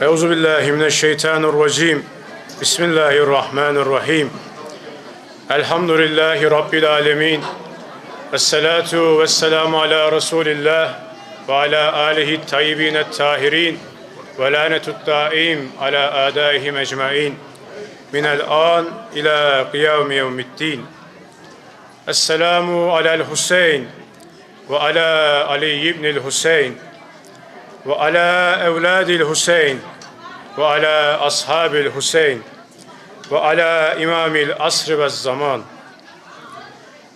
Euzu billahi mineşşeytanirracim. Bismillahirrahmanirrahim. Elhamdülillahi rabbil alamin. Vessalatu vesselamu ala Resulillah ve ala alihi tayyibin tahirin ve lanetut daim ala adaihim ecmaîn. Minel an ila kıyam yevmiddin. Esselamu alel Hüseyin ve ala Ali ibnil Hüseyin ve ala evladil Hüseyin ve ala ashabil Hüseyin ve ala imamil asr ve zaman.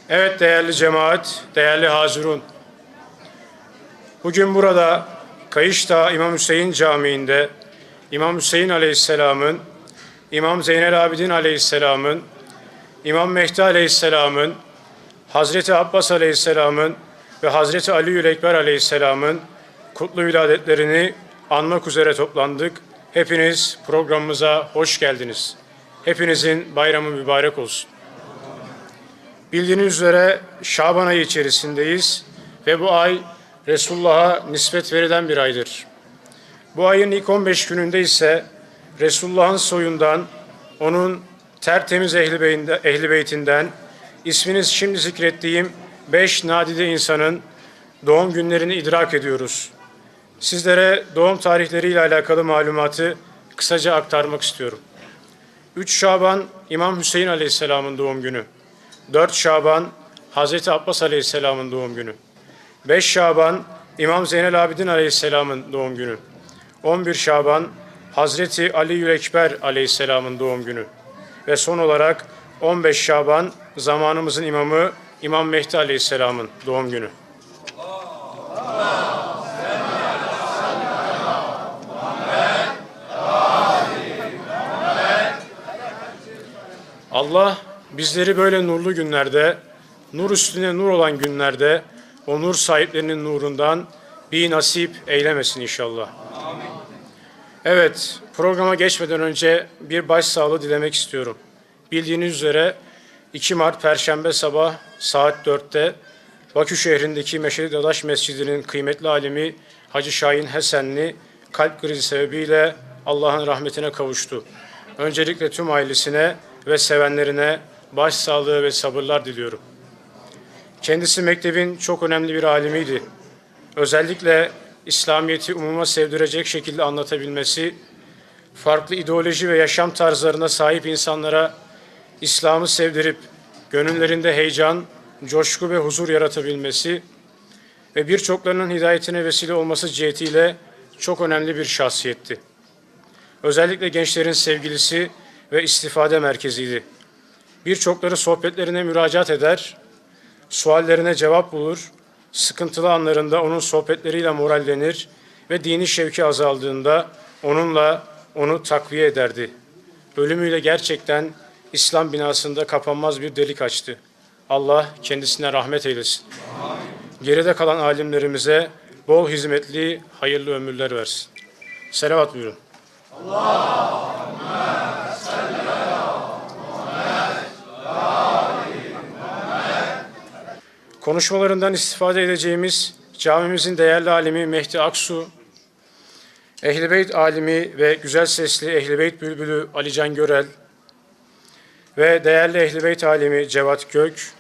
Evet değerli cemaat, değerli hazirun. Bugün burada Kayışdağ İmam Hüseyin Camii'nde İmam Hüseyin Aleyhisselam'ın, İmam Zeynel Abidin Aleyhisselam'ın, İmam Mehdi Aleyhisselam'ın, Hazreti Abbas Aleyhisselam'ın ve Hazreti Ali Ekber Aleyhisselam'ın kutlu viladetlerini anmak üzere toplandık. Hepiniz programımıza hoş geldiniz. Hepinizin bayramı mübarek olsun. Bildiğiniz üzere Şaban ayı içerisindeyiz ve bu ay Resulullah'a nispet verilen bir aydır. Bu ayın ilk 15 gününde ise Resulullah'ın soyundan, onun tertemiz ehli beytinden, isminiz şimdi zikrettiğim beş nadide insanın doğum günlerini idrak ediyoruz. Sizlere doğum tarihleriyle alakalı malumatı kısaca aktarmak istiyorum. 3 Şaban İmam Hüseyin Aleyhisselam'ın doğum günü. 4 Şaban Hazreti Abbas Aleyhisselam'ın doğum günü. 5 Şaban İmam Zeynel Abidin Aleyhisselam'ın doğum günü. 11 Şaban Hazreti Ali Yürekber Aleyhisselam'ın doğum günü. Ve son olarak 15 Şaban zamanımızın imamı İmam Mehdi Aleyhisselam'ın doğum günü. Allah bizleri böyle nurlu günlerde, nur üstüne nur olan günlerde o nur sahiplerinin nurundan bir nasip eylemesin inşallah. Evet, programa geçmeden önce bir başsağlığı dilemek istiyorum. Bildiğiniz üzere 2 Mart Perşembe sabah saat 4'te Bakü şehrindeki Meşedi Dadaş Mescidi'nin kıymetli alimi Hacı Şahin Hesenli kalp krizi sebebiyle Allah'ın rahmetine kavuştu. Öncelikle tüm ailesine ve sevenlerine başsağlığı ve sabırlar diliyorum. Kendisi mektebin çok önemli bir alimiydi. Özellikle İslamiyet'i umuma sevdirecek şekilde anlatabilmesi, farklı ideoloji ve yaşam tarzlarına sahip insanlara İslam'ı sevdirip gönüllerinde heyecan, coşku ve huzur yaratabilmesi ve birçoklarının hidayetine vesile olması cihetiyle çok önemli bir şahsiyetti. Özellikle gençlerin sevgilisi ve istifade merkeziydi. Birçokları sohbetlerine müracaat eder, suallerine cevap bulur, sıkıntılı anlarında onun sohbetleriyle morallenir ve dini şevki azaldığında onunla onu takviye ederdi. Ölümüyle gerçekten İslam binasında kapanmaz bir delik açtı. Allah kendisine rahmet eylesin. Amin. Geride kalan alimlerimize bol hizmetli, hayırlı ömürler versin. Selavat buyurun. Konuşmalarından istifade edeceğimiz camimizin değerli alimi Mehdi Aksu, Ehl-i alimi ve güzel sesli Ehl-i bülbülü Ali Görel ve değerli Ehl-i alimi Cevat Gök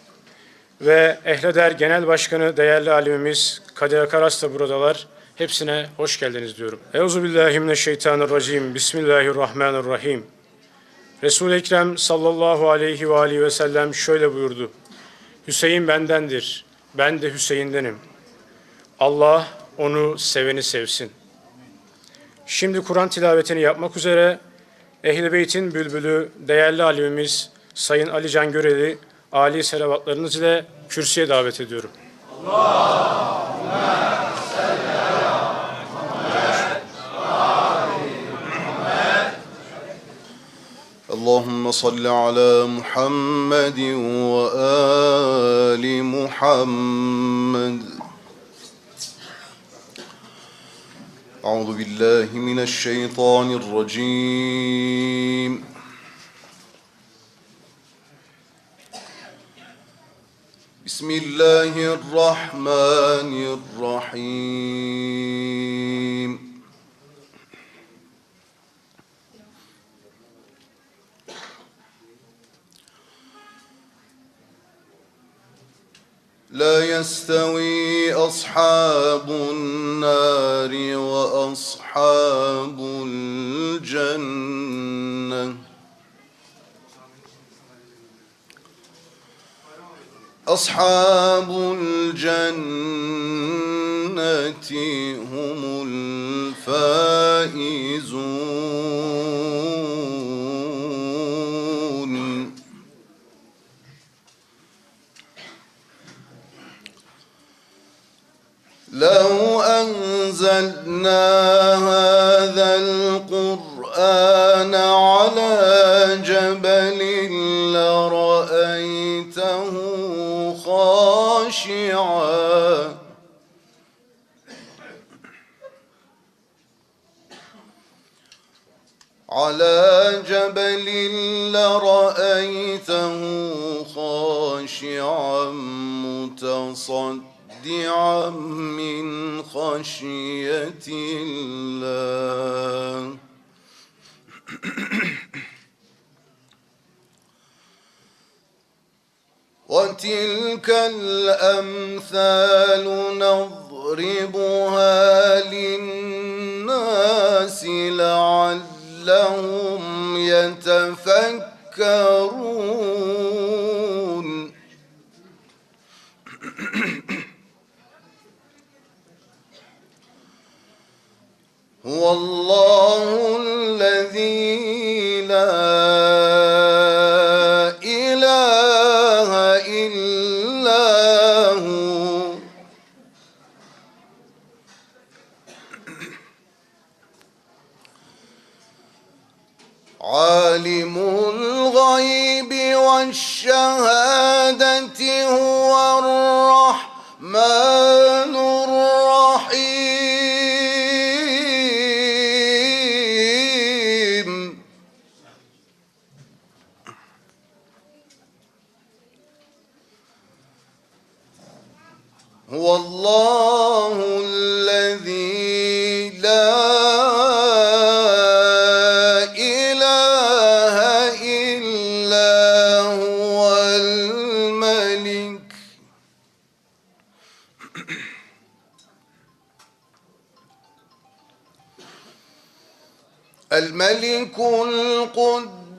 ve Ehleder Genel Başkanı değerli alimimiz Kadir Akaras da buradalar. Hepsine hoş geldiniz diyorum. Euzubillahimineşşeytanirracim. Bismillahirrahmanirrahim. Resul-i Ekrem sallallahu aleyhi ve aleyhi ve sellem şöyle buyurdu. Hüseyin bendendir, ben de Hüseyin'denim. Allah onu seveni sevsin. Şimdi Kur'an tilavetini yapmak üzere Ehl-i Beyt'in bülbülü, değerli alimimiz Sayın Ali Can Göreli, Ali selavatlarınız ile kürsüye davet ediyorum. Allahümme اللهم صل على محمد وآل محمد. أعوذ بالله من الشيطان الرجيم. بسم الله الرحمن الرحيم. لا يستوي أصحاب النار وأصحاب الجنة. أصحاب الجنة هم الفائزون. لو أنزلنا هذا القرآن على جبل لرأيته خاشعا. على جبل لرأيته خاشعا متصدعا من خشية الله. وتلك الأمثال نضربها للناس لعلهم يتفكرون. هو الله الذي لا إله إلا هو. عالم الغيب والشهادة هو الرحمن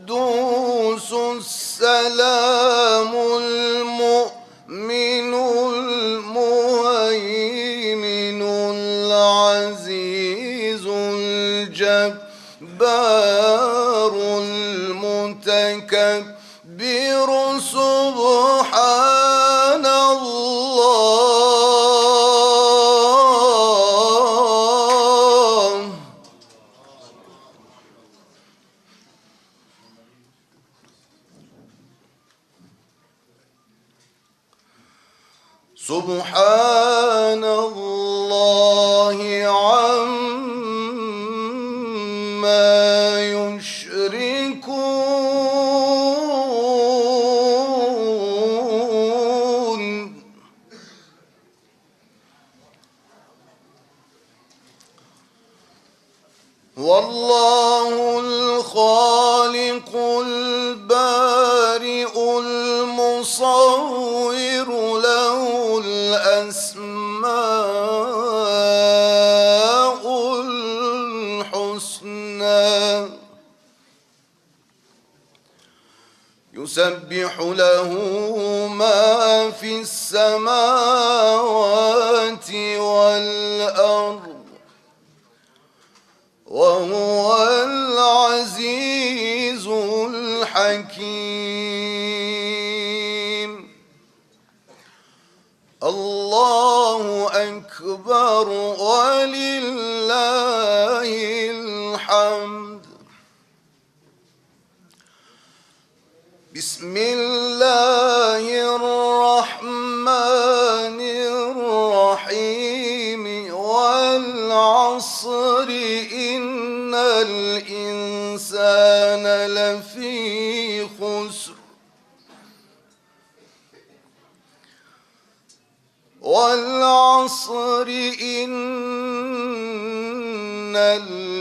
القدوس السلام المؤمن المصور له الأسماء الحسنى. يسبح له ما في السماوات والأرض وهو أكبر ولله الحمد. بسم الله الرحمن الرحيم. والعصر إن الإنسان لفي خسر والعصر إن الإنسان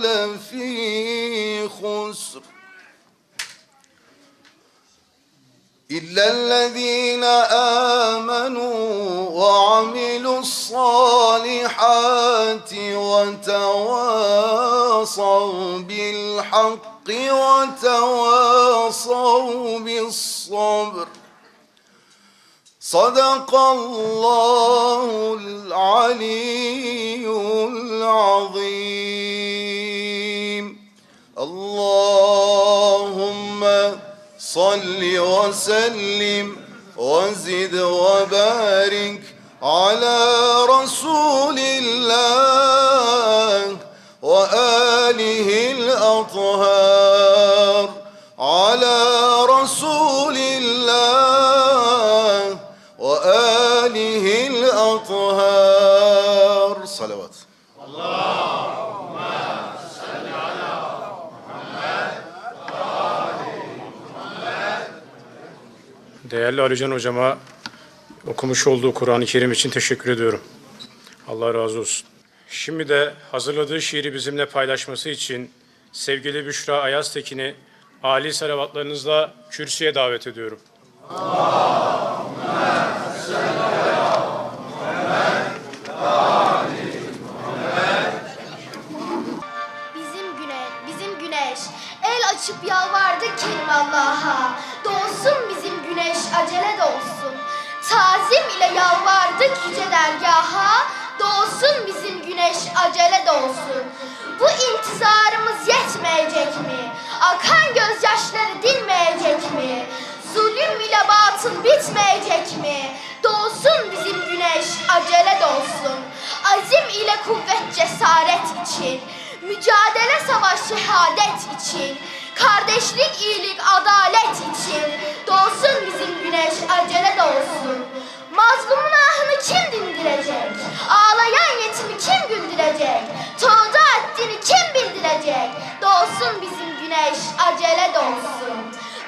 لفي خسر إلا الذين آمنوا وعملوا الصالحات وتواصوا بالحق وتواصوا بالصبر صدق الله العلي العظيم. اللهم صل وسلم وزد وبارك على رسول الله وآله الأطهار. على Değerli Alican hocama okumuş olduğu Kur'an-ı Kerim için teşekkür ediyorum. Allah razı olsun. Şimdi de hazırladığı şiiri bizimle paylaşması için sevgili Büşra Ayaztekin'i Ali salavatlarınızla kürsüye davet ediyorum. Bizim güneş, bizim güneş el açıp yalvardı Kerim Allah'a. Doğsun güneş acele doğsun. Tazim ile yalvardık yüce dergaha. Doğsun bizim güneş acele doğsun. Bu intizarımız yetmeyecek mi? Akan gözyaşları dinmeyecek mi? Zulüm ile batıl bitmeyecek mi? Doğsun bizim güneş acele doğsun. Azim ile kuvvet cesaret için. Mücadele savaş şehadet için. Kardeşlik, iyilik, adalet için. Doğsun bizim güneş acele doğsun. Mazlumun ahını kim dindirecek? Ağlayan yetimi kim güldürecek? Tövbe ettiğini kim bildirecek? Doğsun bizim güneş acele doğsun.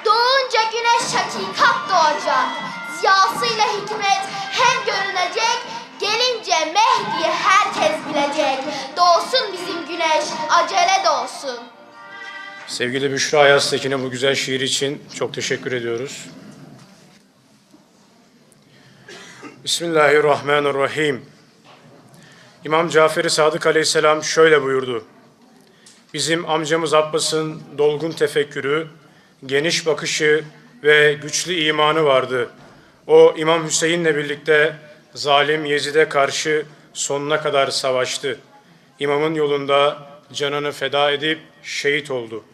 Doğunca güneş hakikat doğacak. Ziyasıyla hikmet hem görünecek, gelince Mehdi'yi herkes bilecek. Doğsun bizim güneş, acele doğsun. Sevgili Büşra Ayaztekin'e bu güzel şiir için çok teşekkür ediyoruz. Bismillahirrahmanirrahim. İmam Cafer-i Sadık Aleyhisselam şöyle buyurdu. Bizim amcamız Abbas'ın dolgun tefekkürü, geniş bakışı ve güçlü imanı vardı. O İmam Hüseyin'le birlikte zalim Yezid'e karşı sonuna kadar savaştı. İmamın yolunda canını feda edip şehit oldu.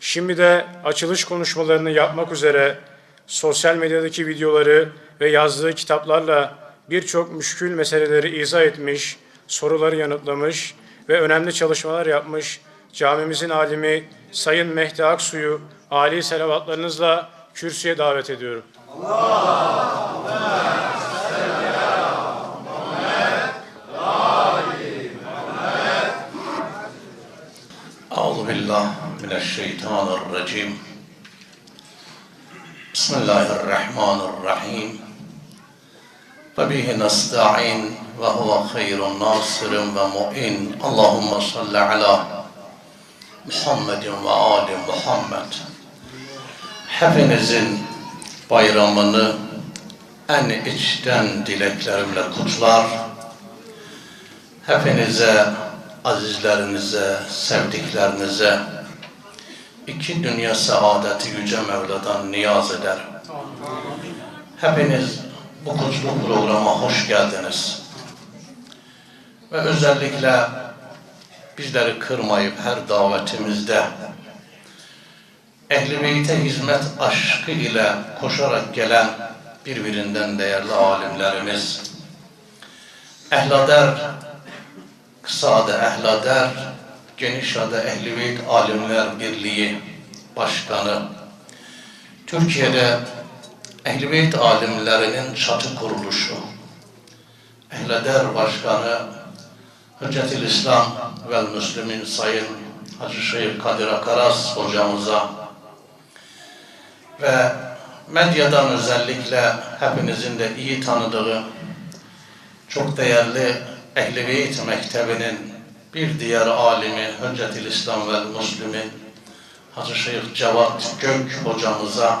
Şimdi de açılış konuşmalarını yapmak üzere sosyal medyadaki videoları ve yazdığı kitaplarla birçok müşkül meseleleri izah etmiş, soruları yanıtlamış ve önemli çalışmalar yapmış camimizin alimi Sayın Mehdi Aksu'yu âli selavatlarınızla kürsüye davet ediyorum. أعوذ بالله من الشيطان الرجيم بسم الله الرحمن الرحيم وبه نستعين وهو خير ناصر ومعين اللهم صل على محمد وآل Muhammed Hepinizin bayramını en içten dileklerimle kutlar. Hepinize, azizlerinize, sevdiklerinize iki dünya saadeti Yüce Mevla'dan niyaz ederim. Hepiniz bu kutlu programa hoş geldiniz. Ve özellikle bizleri kırmayıp her davetimizde Ehl-i Beyt'e hizmet aşkı ile koşarak gelen birbirinden değerli alimlerimiz, Ehlader, kısa adı Ehlader, geniş adı Ehl-i Alimler Birliği Başkanı, Türkiye'de Ehl-i alimlerinin çatı kuruluşu, Ehlader Başkanı, Hüccetül İslam ve Müslümin Sayın Hacı Şeyh Kadir Akaras hocamıza ve medyadan özellikle hepinizin de iyi tanıdığı çok değerli Ehl-i Beyt Mektebi'nin bir diğer alimi Hüccetül İslam ve Müslümin Hacı Şeyh Cevat Gök hocamıza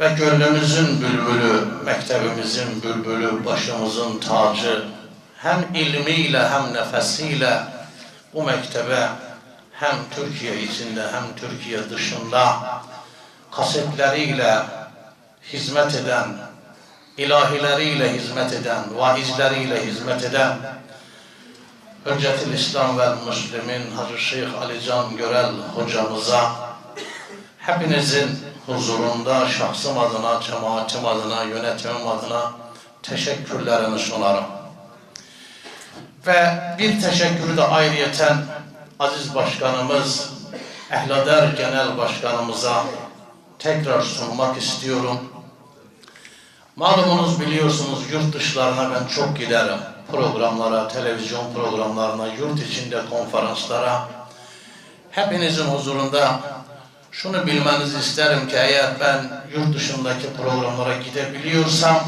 ve gönlümüzün bülbülü, mektebimizin bülbülü, başımızın tacı, hem ilmiyle hem nefesiyle bu mektebe hem Türkiye içinde hem Türkiye dışında kasetleriyle hizmet eden, ilahileriyle hizmet eden, vaizleriyle hizmet eden Hüccetül İslam ve Müslümin Hacı Şeyh Ali Can Görel hocamıza hepinizin huzurunda şahsım adına, cemaatim adına, yönetimim adına teşekkürlerimi sunarım. Ve bir teşekkürü de ayrıyeten aziz başkanımız, Ehlader Genel Başkanımıza tekrar sunmak istiyorum. Malumunuz biliyorsunuz yurt dışlarına ben çok giderim. Programlara, televizyon programlarına, yurt içinde konferanslara. Hepinizin huzurunda şunu bilmenizi isterim ki eğer ben yurt dışındaki programlara gidebiliyorsam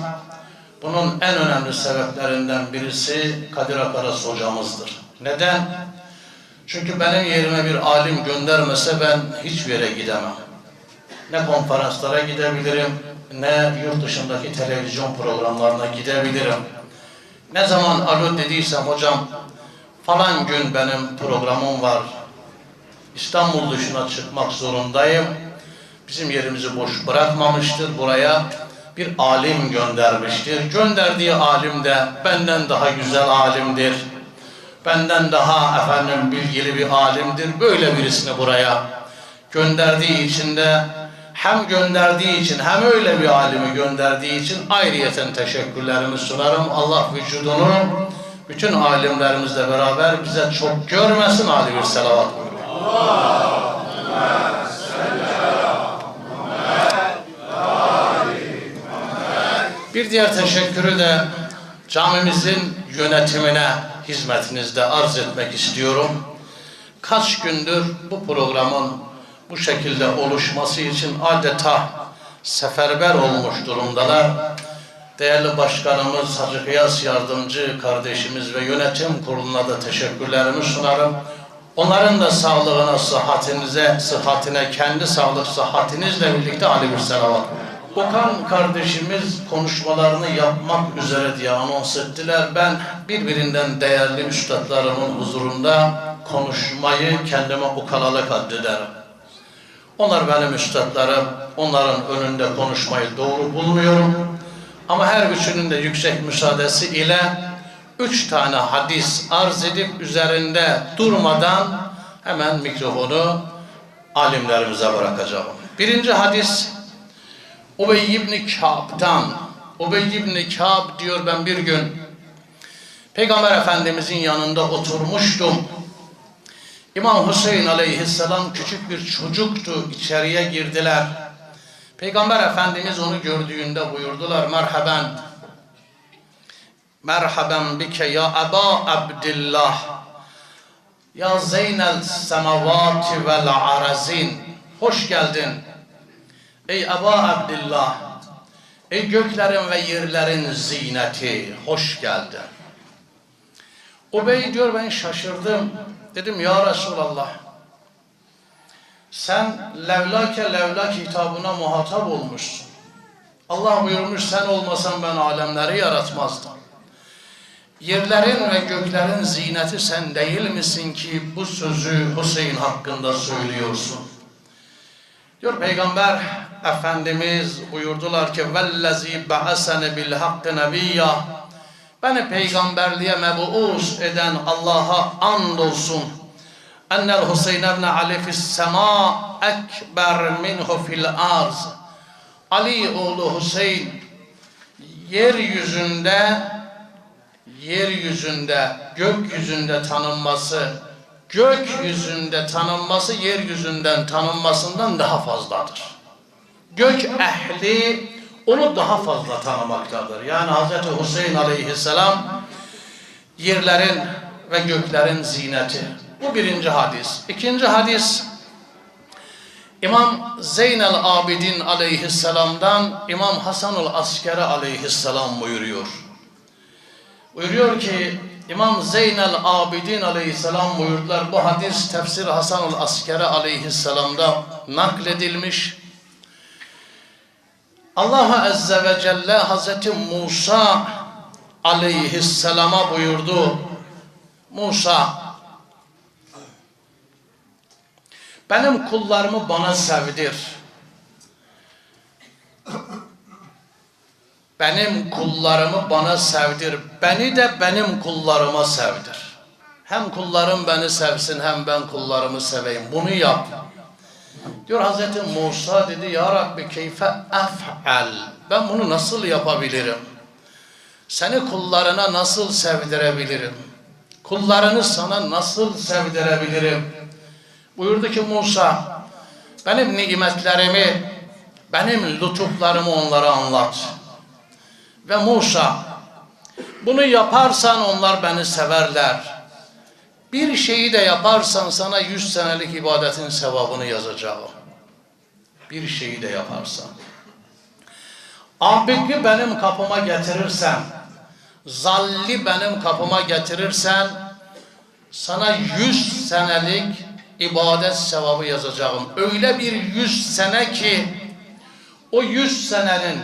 bunun en önemli sebeplerinden birisi Kadir Akaras hocamızdır. Neden? Çünkü benim yerime bir alim göndermese ben hiçbir yere gidemem. Ne konferanslara gidebilirim, ne yurt dışındaki televizyon programlarına gidebilirim. Ne zaman alo dediysem hocam falan gün benim programım var. İstanbul dışına çıkmak zorundayım. Bizim yerimizi boş bırakmamıştır. Buraya bir alim göndermiştir. Gönderdiği alim de benden daha güzel alimdir. Benden daha efendim bilgili bir alimdir. Böyle birisini buraya gönderdiği için de hem gönderdiği için hem öyle bir alimi gönderdiği için ayrıyeten teşekkürlerimi sunarım. Allah vücudunu bütün alimlerimizle beraber bize çok görmesin Ali bir selavat buyurun. Bir diğer teşekkürü de camimizin yönetimine hizmetinizde arz etmek istiyorum. Kaç gündür bu programın bu şekilde oluşması için adeta seferber olmuş durumdalar. Değerli başkanımız Hacı Kıyas Yardımcı kardeşimiz ve yönetim kuruluna da teşekkürlerimi sunarım. Onların da sağlığına, sıhhatinize, sıhhatine, kendi sağlık, sıhhatinizle birlikte Ali bir selavat. Okan kardeşimiz konuşmalarını yapmak üzere diye anons ettiler. Ben birbirinden değerli üstadlarımın huzurunda konuşmayı kendime ukalalık addederim. Onlar benim üstadlarım. Onların önünde konuşmayı doğru bulmuyorum. Ama her üçünün de yüksek müsaadesi ile üç tane hadis arz edip üzerinde durmadan hemen mikrofonu alimlerimize bırakacağım. Birinci hadis Ubey ibn Kâb'dan. Ubey ibn Kâb diyor ben bir gün Peygamber Efendimizin yanında oturmuştum. İmam Hüseyin aleyhisselam küçük bir çocuktu. içeriye girdiler. Peygamber Efendimiz onu gördüğünde buyurdular. Merhaben. Merhaben bike ya Eba Abdillah. Ya Zeynel semavati vel arazin. Hoş geldin. Ey Eba Abdillah. Ey göklerin ve yerlerin zineti. Hoş geldin. Ubey diyor ben şaşırdım. Dedim ya Resulallah. Sen levlake levlak hitabına muhatap olmuşsun. Allah buyurmuş sen olmasan ben alemleri yaratmazdım. Yerlerin ve göklerin zineti sen değil misin ki bu sözü Hüseyin hakkında söylüyorsun? Diyor Peygamber Efendimiz buyurdular ki vellezî ba'asene bil hakkı nebiyyah Beni peygamberliğe mebuus eden Allah'a andolsun. Ennel Hüseyin ibn Ali fis sema ekber minhu fil arz. Ali oğlu Hüseyin yeryüzünde yeryüzünde gökyüzünde tanınması gökyüzünde tanınması yeryüzünden tanınmasından daha fazladır. Gök ehli onu daha fazla tanımaktadır. Yani Hz. Hüseyin aleyhisselam yerlerin ve göklerin zineti. Bu birinci hadis. İkinci hadis İmam Zeynel Abidin aleyhisselamdan İmam Hasanul Askeri aleyhisselam buyuruyor. Buyuruyor ki İmam Zeynel Abidin aleyhisselam buyurdular. Bu hadis tefsir Hasanul Askeri aleyhisselamda nakledilmiş. Allah Azze ve Celle Hazreti Musa aleyhisselama buyurdu. Musa benim kullarımı bana sevdir. Benim kullarımı bana sevdir. Beni de benim kullarıma sevdir. Hem kullarım beni sevsin hem ben kullarımı seveyim. Bunu yap. Diyor Hazreti Musa dedi ya Rabbi keyfe ef'al. Ben bunu nasıl yapabilirim? Seni kullarına nasıl sevdirebilirim? Kullarını sana nasıl sevdirebilirim? Buyurdu ki Musa benim nimetlerimi, benim lütuflarımı onlara anlat. Ve Musa bunu yaparsan onlar beni severler. Bir şeyi de yaparsan sana yüz senelik ibadetin sevabını yazacağım. Bir şeyi de yaparsan. Abiki benim kapıma getirirsen, zalli benim kapıma getirirsen, sana yüz senelik ibadet sevabı yazacağım. Öyle bir yüz sene ki, o yüz senenin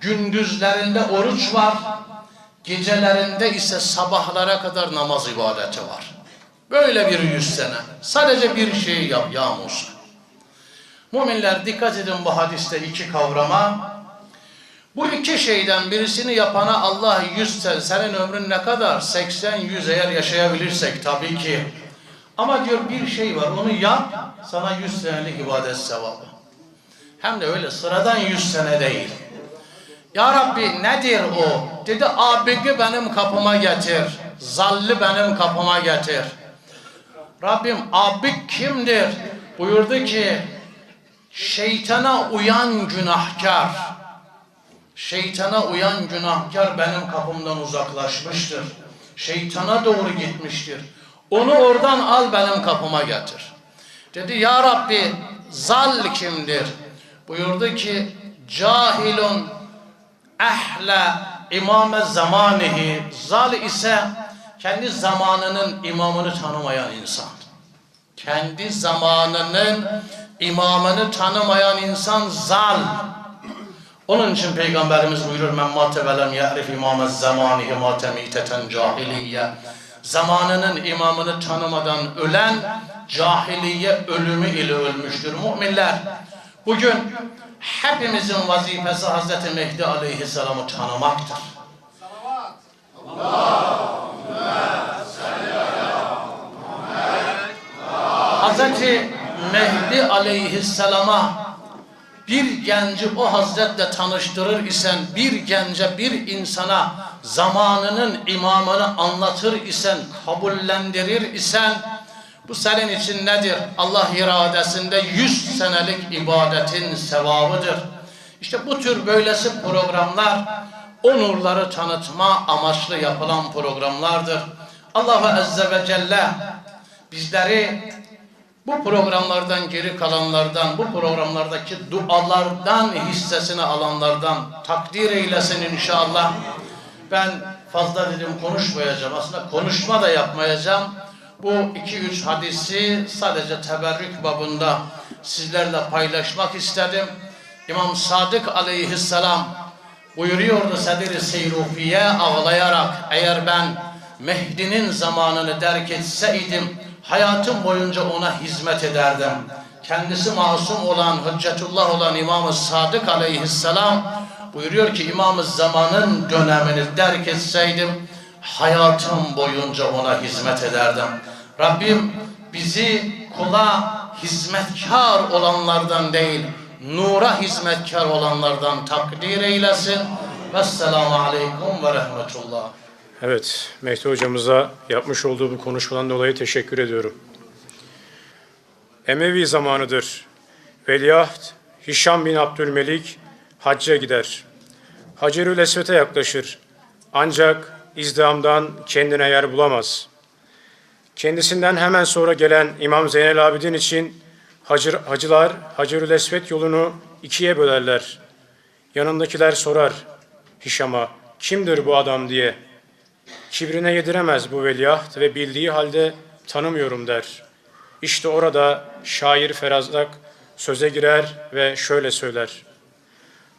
gündüzlerinde oruç var, gecelerinde ise sabahlara kadar namaz ibadeti var. Böyle bir yüz sene. Sadece bir şey yap ya Musa. Müminler dikkat edin bu hadiste iki kavrama. Bu iki şeyden birisini yapana Allah yüz sene, senin ömrün ne kadar? 80-100 eğer yaşayabilirsek tabii ki. Ama diyor bir şey var onu yap sana 100 senelik ibadet sevabı. Hem de öyle sıradan 100 sene değil. Ya Rabbi nedir o? Dedi abigi benim kapıma getir. Zalli benim kapıma getir. Rabbim abik kimdir? Buyurdu ki şeytana uyan günahkar. Şeytana uyan günahkar benim kapımdan uzaklaşmıştır. Şeytana doğru gitmiştir. Onu oradan al benim kapıma getir. Dedi ya Rabbi zal kimdir? Buyurdu ki cahilun ehle imame zamanihi zal ise kendi zamanının imamını tanımayan insan. Kendi zamanının imamını tanımayan insan zal. Onun için Peygamberimiz buyurur men mate ve ya'rif imame zamanihi mate miteten cahiliye. Zamanının imamını tanımadan ölen cahiliye ölümü ile ölmüştür. Müminler bugün hepimizin vazifesi Hazreti Mehdi Aleyhisselam'ı tanımaktır. Hazreti Mehdi aleyhisselama bir genci o hazretle tanıştırır isen, bir gence bir insana zamanının imamını anlatır isen, kabullendirir isen, bu senin için nedir? Allah iradesinde yüz senelik ibadetin sevabıdır. İşte bu tür böylesi programlar o nurları tanıtma amaçlı yapılan programlardır. Allah Azze ve Celle bizleri bu programlardan geri kalanlardan, bu programlardaki dualardan hissesini alanlardan takdir eylesin inşallah. Ben fazla dedim konuşmayacağım. Aslında konuşma da yapmayacağım. Bu iki üç hadisi sadece teberrük babında sizlerle paylaşmak istedim. İmam Sadık aleyhisselam buyuruyordu Sedir-i Seyrufiye ağlayarak eğer ben Mehdi'nin zamanını derk etseydim hayatım boyunca ona hizmet ederdim. Kendisi masum olan, hüccetullah olan İmam-ı Sadık aleyhisselam buyuruyor ki İmam-ı Zaman'ın dönemini derk etseydim hayatım boyunca ona hizmet ederdim. Rabbim bizi kula hizmetkar olanlardan değil, nura hizmetkar olanlardan takdir eylesin. Vesselamu aleyküm ve rahmetullah. Evet, Mehdi hocamıza yapmış olduğu bu konuşmadan dolayı teşekkür ediyorum. Emevi zamanıdır. Veliaht Hişam bin Abdülmelik hacca gider. Hacerül Esvet'e yaklaşır. Ancak izdihamdan kendine yer bulamaz. Kendisinden hemen sonra gelen İmam Zeynel Abidin için hacır, hacılar Hacerül Esvet yolunu ikiye bölerler. Yanındakiler sorar Hişam'a kimdir bu adam diye. Kibrine yediremez bu veliaht ve bildiği halde tanımıyorum der. İşte orada şair Ferazdak söze girer ve şöyle söyler.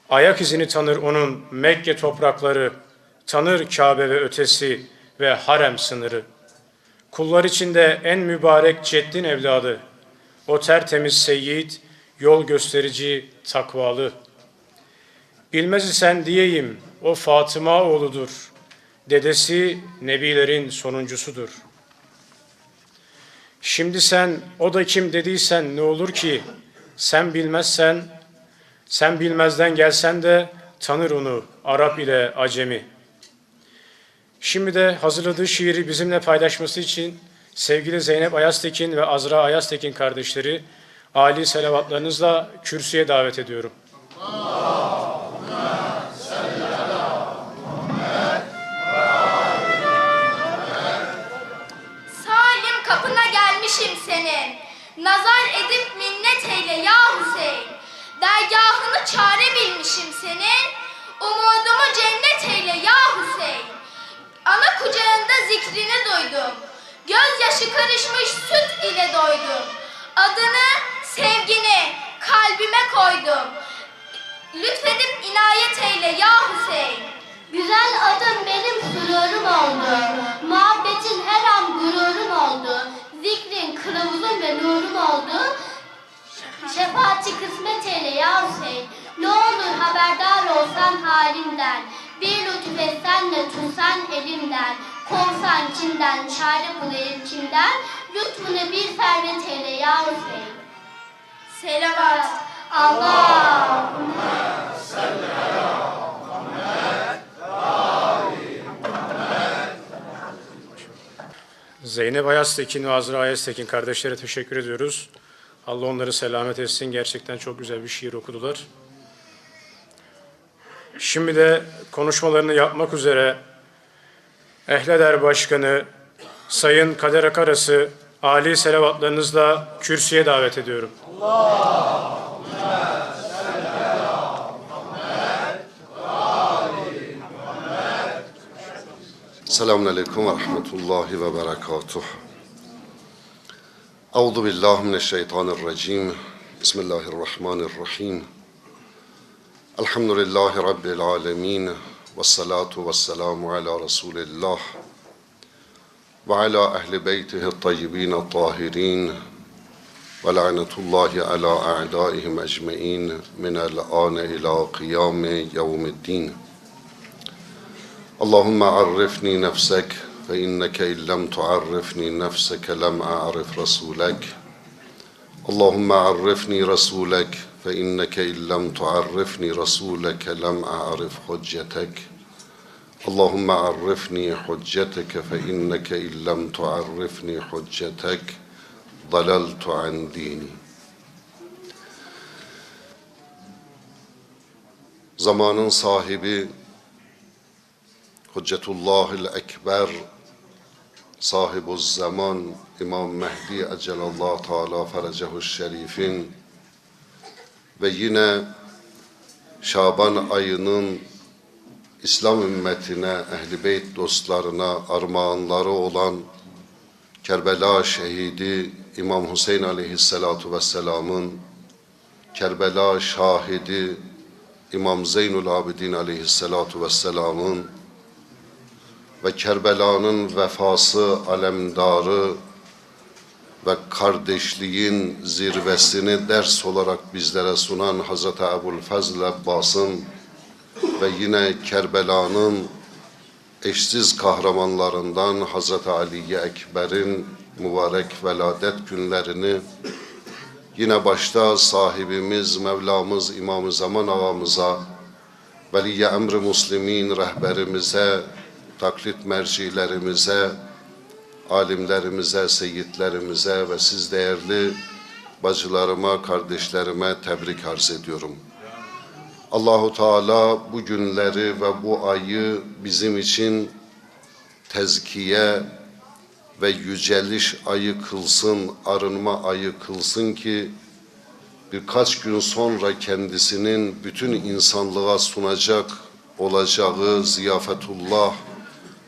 Ayak izini tanır onun Mekke toprakları, tanır Kabe ve ötesi ve harem sınırı. Kullar içinde en mübarek ceddin evladı, o tertemiz seyyid, yol gösterici, takvalı. Bilmez isen diyeyim, o Fatıma oğludur. Dedesi nebilerin sonuncusudur. Şimdi sen o da kim dediysen ne olur ki sen bilmezsen sen bilmezden gelsen de tanır onu Arap ile Acemi. Şimdi de hazırladığı şiiri bizimle paylaşması için sevgili Zeynep Ayaztekin ve Azra Ayaztekin kardeşleri Ali selavatlarınızla kürsüye davet ediyorum. Salim kapına gelmişim senin. Nazar edip minnet eyle ya Hüseyin. Dergahını çare bilmişim senin. Umudumu cennet eyle ya Hüseyin. Ana kucağında zikrini duydum. Gözyaşı karışmış süt ile doydum. Adını, sevgini kalbime koydum. Lütfedip inayet eyle ya Hüseyin. Güzel adın benim sururum oldu. Muhabbetin her an gururum oldu. Zikrin kılavuzum ve nurum oldu. Şefaati kısmet eyle ya Hüseyin. Ne olur haberdar olsan halimden. Bir lütuf etsen tutsan elimden. Korsan kimden, çare bulayım kimden. Lütfunu bir servet eyle ya Hüseyin. Selavat. Allah. Zeynep Ayaztekin ve Azra Ayaztekin kardeşlere teşekkür ediyoruz. Allah onları selamet etsin. Gerçekten çok güzel bir şiir okudular. Şimdi de konuşmalarını yapmak üzere Ehleder Başkanı Sayın Kader Akarası Ali selavatlarınızla kürsüye davet ediyorum. Selamun Aleyküm ve Rahmetullahi ve Berekatuh. Euzu billahi mineşşeytanirracim. Bismillahirrahmanirrahim. Elhamdülillahi Rabbil alemin. والصلاة والسلام على رسول الله وعلى أهل بيته الطيبين الطاهرين ولعنة الله على أعدائهم أجمعين من الآن إلى قيام يوم الدين. اللهم عرفني نفسك فإنك إن لم تعرفني نفسك لم أعرف رسولك. اللهم عرفني رسولك فإنك إن لم تعرفني رسولك لم أعرف حجتك اللهم عرفني حجتك فإنك إن لم تعرفني حجتك ضللت عن ديني Zamanın sahibi Hüccetullahil Ekber sahibuz zaman İmam Mehdi Ecelallah Teala Ferecehu's Şerif'in ve yine Şaban ayının İslam ümmetine, Ehl-i Beyt dostlarına armağanları olan Kerbela şehidi İmam Hüseyin aleyhissalatu vesselamın Kerbela şahidi İmam Zeynul Abidin aleyhissalatu vesselamın ve Kerbela'nın vefası alemdarı ve kardeşliğin zirvesini ders olarak bizlere sunan Hazreti Ebu'l-Fazl Abbas'ın ve yine Kerbela'nın eşsiz kahramanlarından Hazreti Ali Ekber'in mübarek veladet günlerini yine başta sahibimiz, Mevlamız, İmam-ı Zaman ağamıza, Veliye Emri Muslimin rehberimize, taklit mercilerimize, alimlerimize, seyitlerimize ve siz değerli bacılarıma, kardeşlerime tebrik arz ediyorum. Allahu Teala bu günleri ve bu ayı bizim için tezkiye ve yüceliş ayı kılsın, arınma ayı kılsın ki birkaç gün sonra kendisinin bütün insanlığa sunacak olacağı ziyafetullah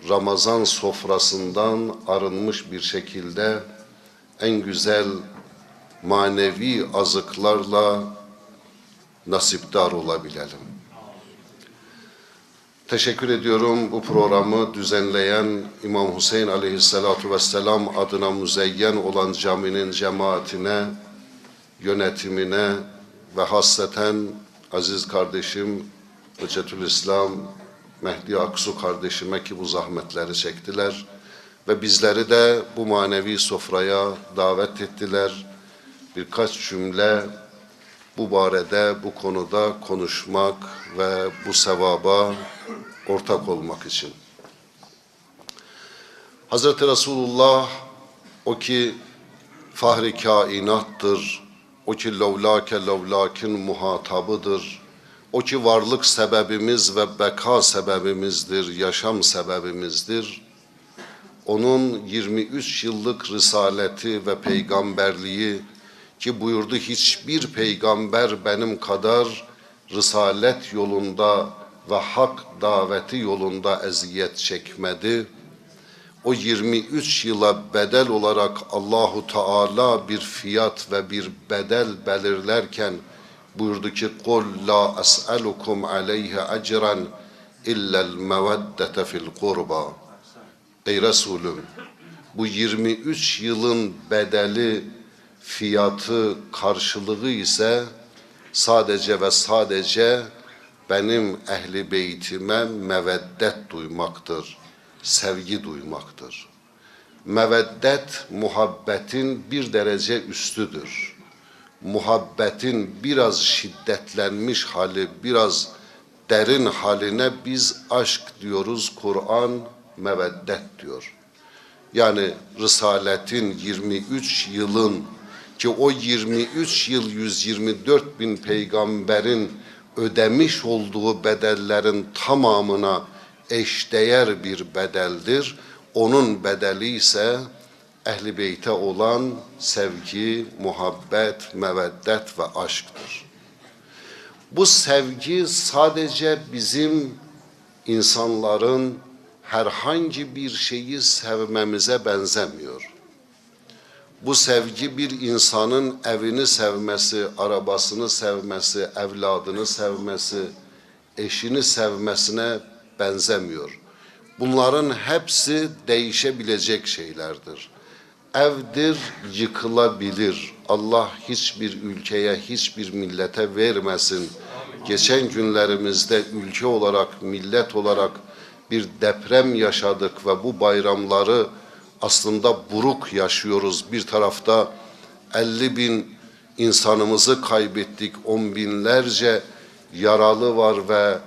Ramazan sofrasından arınmış bir şekilde en güzel manevi azıklarla nasipdar olabilelim. Teşekkür ediyorum bu programı düzenleyen İmam Hüseyin aleyhissalatu vesselam adına müzeyyen olan caminin cemaatine, yönetimine ve hasreten aziz kardeşim Hüccetül İslam Mehdi Aksu kardeşime ki bu zahmetleri çektiler ve bizleri de bu manevi sofraya davet ettiler. Birkaç cümle bu barede, bu konuda konuşmak ve bu sevaba ortak olmak için. Hazreti Resulullah o ki fahri kainattır, o ki levlake levlakin muhatabıdır, o ki varlık sebebimiz ve beka sebebimizdir, yaşam sebebimizdir. Onun 23 yıllık risaleti ve peygamberliği ki buyurdu hiçbir peygamber benim kadar risalet yolunda ve hak daveti yolunda eziyet çekmedi. O 23 yıla bedel olarak Allahu Teala bir fiyat ve bir bedel belirlerken buyurdu ki kul la es'elukum aleyhi ecran illa'l meveddete fil kurba. Ey Resulüm bu 23 yılın bedeli fiyatı karşılığı ise sadece ve sadece benim ehli beytime meveddet duymaktır, sevgi duymaktır. Meveddet muhabbetin bir derece üstüdür. Muhabbetin biraz şiddetlenmiş hali, biraz derin haline biz aşk diyoruz, Kur'an meveddet diyor. Yani Risaletin 23 yılın ki o 23 yıl 124 bin peygamberin ödemiş olduğu bedellerin tamamına eşdeğer bir bedeldir. Onun bedeli ise ehli beyte olan sevgi, muhabbet, meveddet ve aşktır. Bu sevgi sadece bizim insanların herhangi bir şeyi sevmemize benzemiyor. Bu sevgi bir insanın evini sevmesi, arabasını sevmesi, evladını sevmesi, eşini sevmesine benzemiyor. Bunların hepsi değişebilecek şeylerdir. Evdir yıkılabilir. Allah hiçbir ülkeye, hiçbir millete vermesin. Geçen günlerimizde ülke olarak, millet olarak bir deprem yaşadık ve bu bayramları aslında buruk yaşıyoruz. Bir tarafta 50 bin insanımızı kaybettik, on binlerce yaralı var ve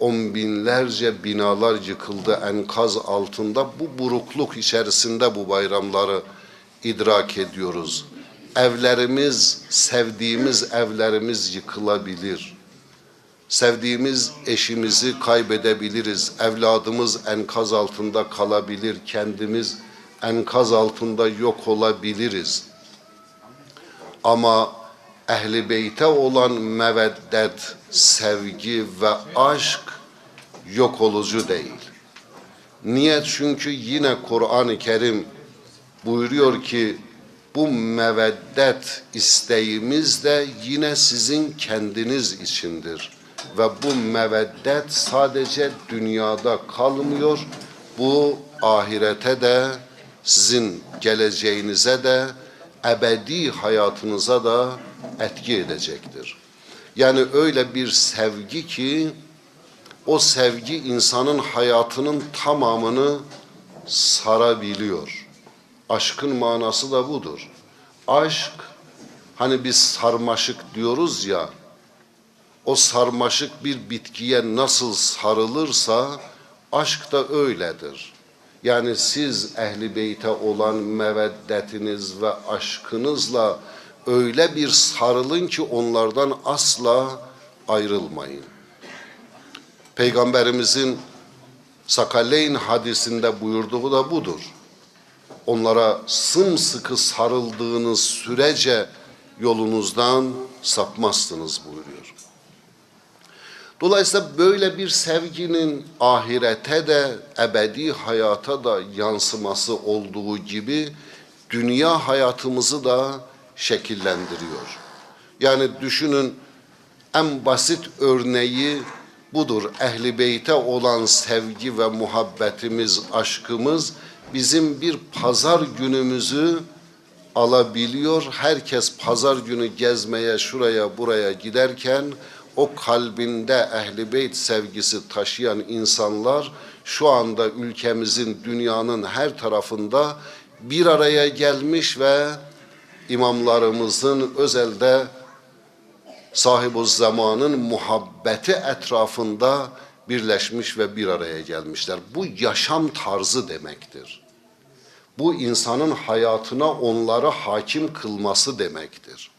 on binlerce binalar yıkıldı enkaz altında. Bu burukluk içerisinde bu bayramları idrak ediyoruz. Evlerimiz, sevdiğimiz evlerimiz yıkılabilir. Sevdiğimiz eşimizi kaybedebiliriz. Evladımız enkaz altında kalabilir. Kendimiz enkaz altında yok olabiliriz. Ama ehli beyte olan meveddet, sevgi ve aşk yok olucu değil. Niye? Çünkü yine Kur'an-ı Kerim buyuruyor ki bu meveddet isteğimiz de yine sizin kendiniz içindir. Ve bu meveddet sadece dünyada kalmıyor. Bu ahirete de sizin geleceğinize de ebedi hayatınıza da etki edecektir. Yani öyle bir sevgi ki o sevgi insanın hayatının tamamını sarabiliyor. Aşkın manası da budur. Aşk hani biz sarmaşık diyoruz ya o sarmaşık bir bitkiye nasıl sarılırsa aşk da öyledir. Yani siz ehli beyte olan meveddetiniz ve aşkınızla öyle bir sarılın ki onlardan asla ayrılmayın. Peygamberimizin Sakalleyn hadisinde buyurduğu da budur. Onlara sımsıkı sarıldığınız sürece yolunuzdan sapmazsınız buyuruyor. Dolayısıyla böyle bir sevginin ahirete de ebedi hayata da yansıması olduğu gibi dünya hayatımızı da şekillendiriyor. Yani düşünün en basit örneği budur. Ehli beyte olan sevgi ve muhabbetimiz, aşkımız bizim bir pazar günümüzü alabiliyor. Herkes pazar günü gezmeye şuraya buraya giderken o kalbinde ehli beyt sevgisi taşıyan insanlar şu anda ülkemizin dünyanın her tarafında bir araya gelmiş ve imamlarımızın özelde sahibi zamanın muhabbeti etrafında birleşmiş ve bir araya gelmişler. Bu yaşam tarzı demektir. Bu insanın hayatına onları hakim kılması demektir.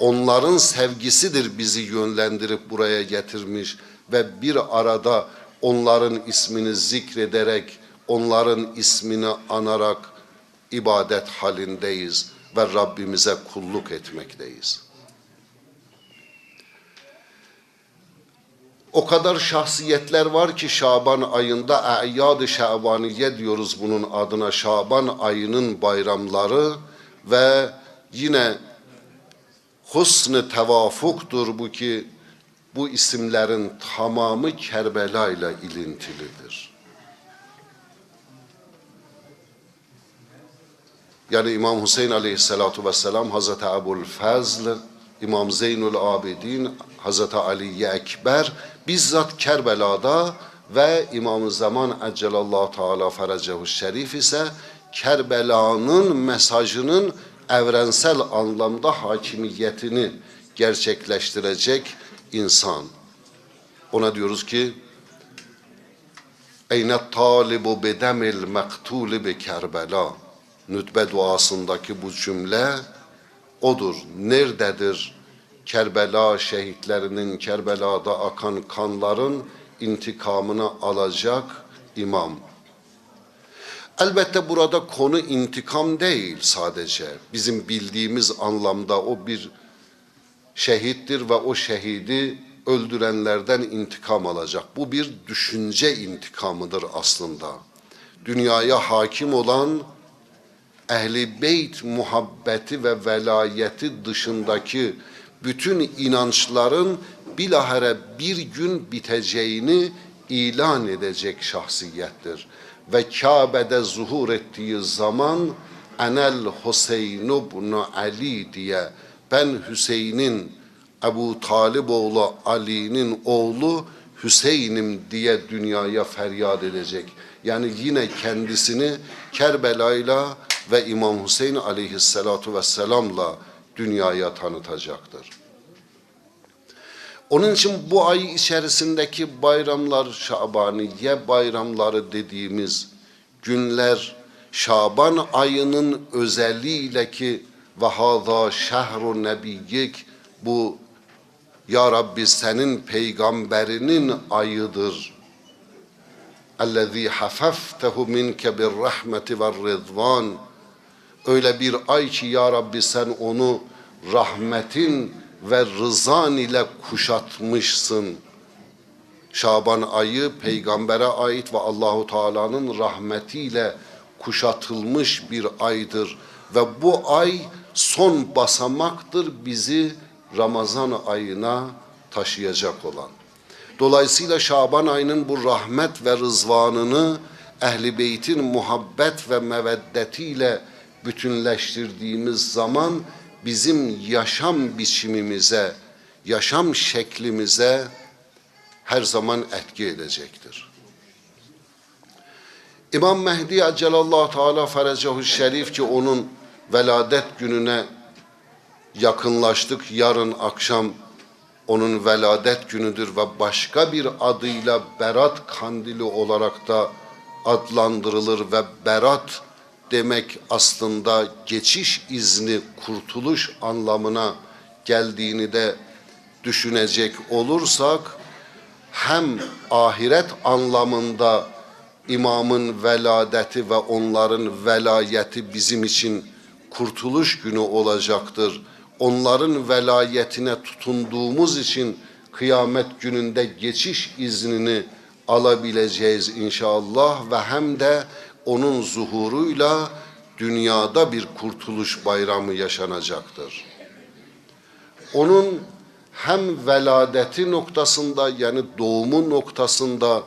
Onların sevgisidir bizi yönlendirip buraya getirmiş ve bir arada onların ismini zikrederek, onların ismini anarak ibadet halindeyiz ve Rabbimize kulluk etmekteyiz. O kadar şahsiyetler var ki Şaban ayında Eyyad-ı Şabaniye diyoruz bunun adına Şaban ayının bayramları ve yine husn-ı tevafuktur bu ki bu isimlerin tamamı Kerbela ile ilintilidir. Yani İmam Hüseyin aleyhissalatu vesselam Hazreti Ebul Fazl, İmam Zeynül Abidin, Hazreti Ali Ekber bizzat Kerbela'da ve İmam-ı Zaman Eccelallahu Teala Ferecehu Şerif ise Kerbela'nın mesajının evrensel anlamda hakimiyetini gerçekleştirecek insan. Ona diyoruz ki Eyne talibu bedemil mektuli bi Kerbela. Nütbe duasındaki bu cümle odur. Nerededir Kerbela şehitlerinin, Kerbela'da akan kanların intikamını alacak imam? Elbette burada konu intikam değil sadece. Bizim bildiğimiz anlamda o bir şehittir ve o şehidi öldürenlerden intikam alacak. Bu bir düşünce intikamıdır aslında. Dünyaya hakim olan ehli beyt muhabbeti ve velayeti dışındaki bütün inançların bilahare bir gün biteceğini ilan edecek şahsiyettir. Ve Kabe'de zuhur ettiği zaman Enel Hüseyin ibn Ali diye ben Hüseyin'in Ebu Talib oğlu Ali'nin oğlu Hüseyin'im diye dünyaya feryat edecek. Yani yine kendisini Kerbela'yla ve İmam Hüseyin aleyhissalatu vesselamla dünyaya tanıtacaktır. Onun için bu ay içerisindeki bayramlar Şabaniye bayramları dediğimiz günler Şaban ayının özeliyle ki ve haza şehru nebiyik bu ya Rabbi senin peygamberinin ayıdır. Ellezî hafeftehu minke bir rahmeti ve rızvan.'' Öyle bir ay ki ya Rabbi sen onu rahmetin ve rızan ile kuşatmışsın. Şaban ayı peygambere ait ve Allahu Teala'nın rahmetiyle kuşatılmış bir aydır ve bu ay son basamaktır bizi Ramazan ayına taşıyacak olan. Dolayısıyla Şaban ayının bu rahmet ve rızvanını ehli beytin muhabbet ve meveddetiyle bütünleştirdiğimiz zaman bizim yaşam biçimimize, yaşam şeklimize her zaman etki edecektir. İmam Mehdi Ecelallah Teala Ferecehu Şerif ki onun veladet gününe yakınlaştık. Yarın akşam onun veladet günüdür ve başka bir adıyla Berat Kandili olarak da adlandırılır ve Berat demek aslında geçiş izni, kurtuluş anlamına geldiğini de düşünecek olursak hem ahiret anlamında imamın veladeti ve onların velayeti bizim için kurtuluş günü olacaktır. Onların velayetine tutunduğumuz için kıyamet gününde geçiş iznini alabileceğiz inşallah ve hem de onun zuhuruyla dünyada bir kurtuluş bayramı yaşanacaktır. Onun hem veladeti noktasında yani doğumu noktasında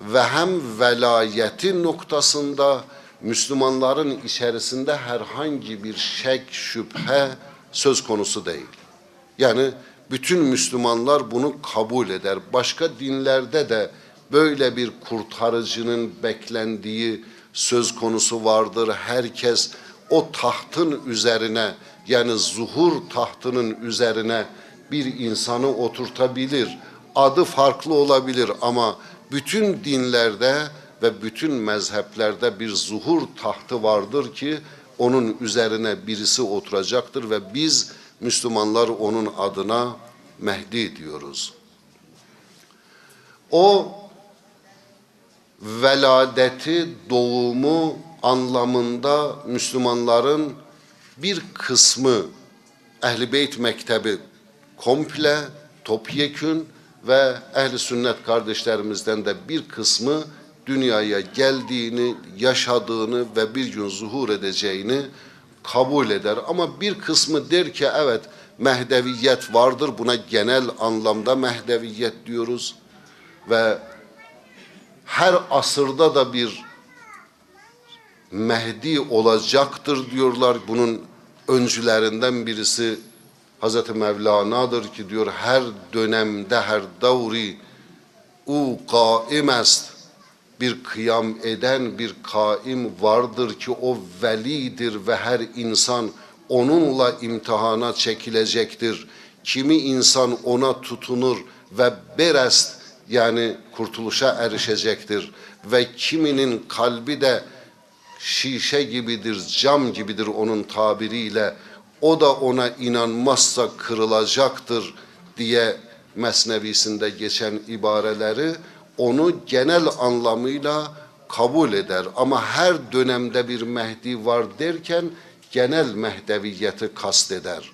ve hem velayeti noktasında Müslümanların içerisinde herhangi bir şek, şüphe söz konusu değil. Yani bütün Müslümanlar bunu kabul eder. Başka dinlerde de böyle bir kurtarıcının beklendiği söz konusu vardır. Herkes o tahtın üzerine yani zuhur tahtının üzerine bir insanı oturtabilir. Adı farklı olabilir ama bütün dinlerde ve bütün mezheplerde bir zuhur tahtı vardır ki onun üzerine birisi oturacaktır ve biz Müslümanlar onun adına Mehdi diyoruz. O veladeti, doğumu anlamında Müslümanların bir kısmı Ehl-i Beyt Mektebi komple, topyekün ve ehli sünnet kardeşlerimizden de bir kısmı dünyaya geldiğini, yaşadığını ve bir gün zuhur edeceğini kabul eder. Ama bir kısmı der ki evet Mehdeviyet vardır. Buna genel anlamda Mehdeviyet diyoruz. Ve her asırda da bir Mehdi olacaktır diyorlar. Bunun öncülerinden birisi Hazreti Mevlana'dır ki diyor her dönemde her davri u kaim est bir kıyam eden bir kaim vardır ki o velidir ve her insan onunla imtihana çekilecektir. Kimi insan ona tutunur ve berest yani kurtuluşa erişecektir ve kiminin kalbi de şişe gibidir, cam gibidir onun tabiriyle. O da ona inanmazsa kırılacaktır diye Mesnevisinde geçen ibareleri onu genel anlamıyla kabul eder. Ama her dönemde bir Mehdi var derken genel Mehdeviyeti kasteder.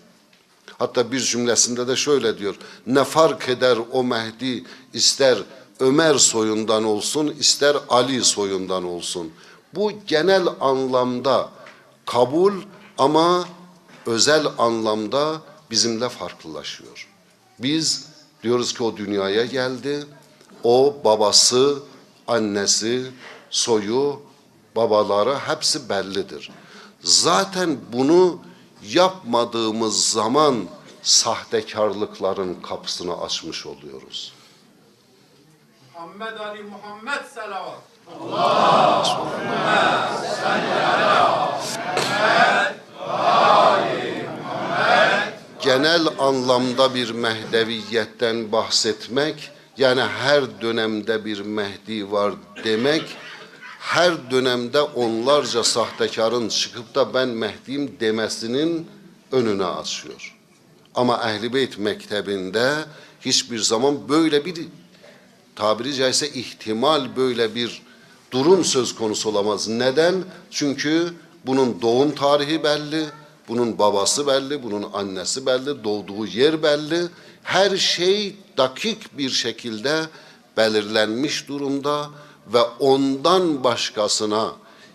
Hatta bir cümlesinde de şöyle diyor. Ne fark eder o Mehdi ister Ömer soyundan olsun ister Ali soyundan olsun. Bu genel anlamda kabul ama özel anlamda bizimle farklılaşıyor. Biz diyoruz ki o dünyaya geldi. O babası, annesi, soyu, babaları hepsi bellidir. Zaten bunu yapmadığımız zaman sahtekarlıkların kapısını açmış oluyoruz. Muhammed Ali Muhammed salavat. genel anlamda bir Mehdeviyetten bahsetmek, yani her dönemde bir Mehdi var demek, her dönemde onlarca sahtekarın çıkıp da ben Mehdi'yim demesinin önünü açıyor. Ama Ehl-i Beyt mektebinde hiçbir zaman böyle bir tabiri caizse ihtimal böyle bir durum söz konusu olamaz. Neden? Çünkü bunun doğum tarihi belli, bunun babası belli, bunun annesi belli, doğduğu yer belli. Her şey dakik bir şekilde belirlenmiş durumda ve ondan başkasına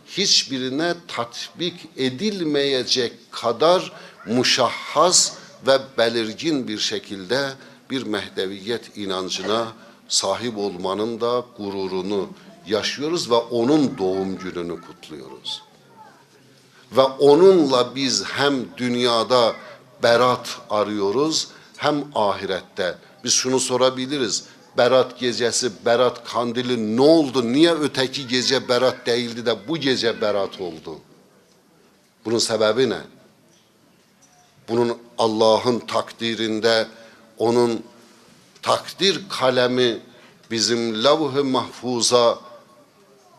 hiçbirine tatbik edilmeyecek kadar muşahhas ve belirgin bir şekilde bir mehdeviyet inancına sahip olmanın da gururunu yaşıyoruz ve onun doğum gününü kutluyoruz. Ve onunla biz hem dünyada berat arıyoruz hem ahirette. Biz şunu sorabiliriz. Berat gecesi, Berat kandili ne oldu? Niye öteki gece Berat değildi de bu gece Berat oldu? Bunun sebebi ne? Bunun Allah'ın takdirinde, onun takdir kalemi bizim levh-i mahfuza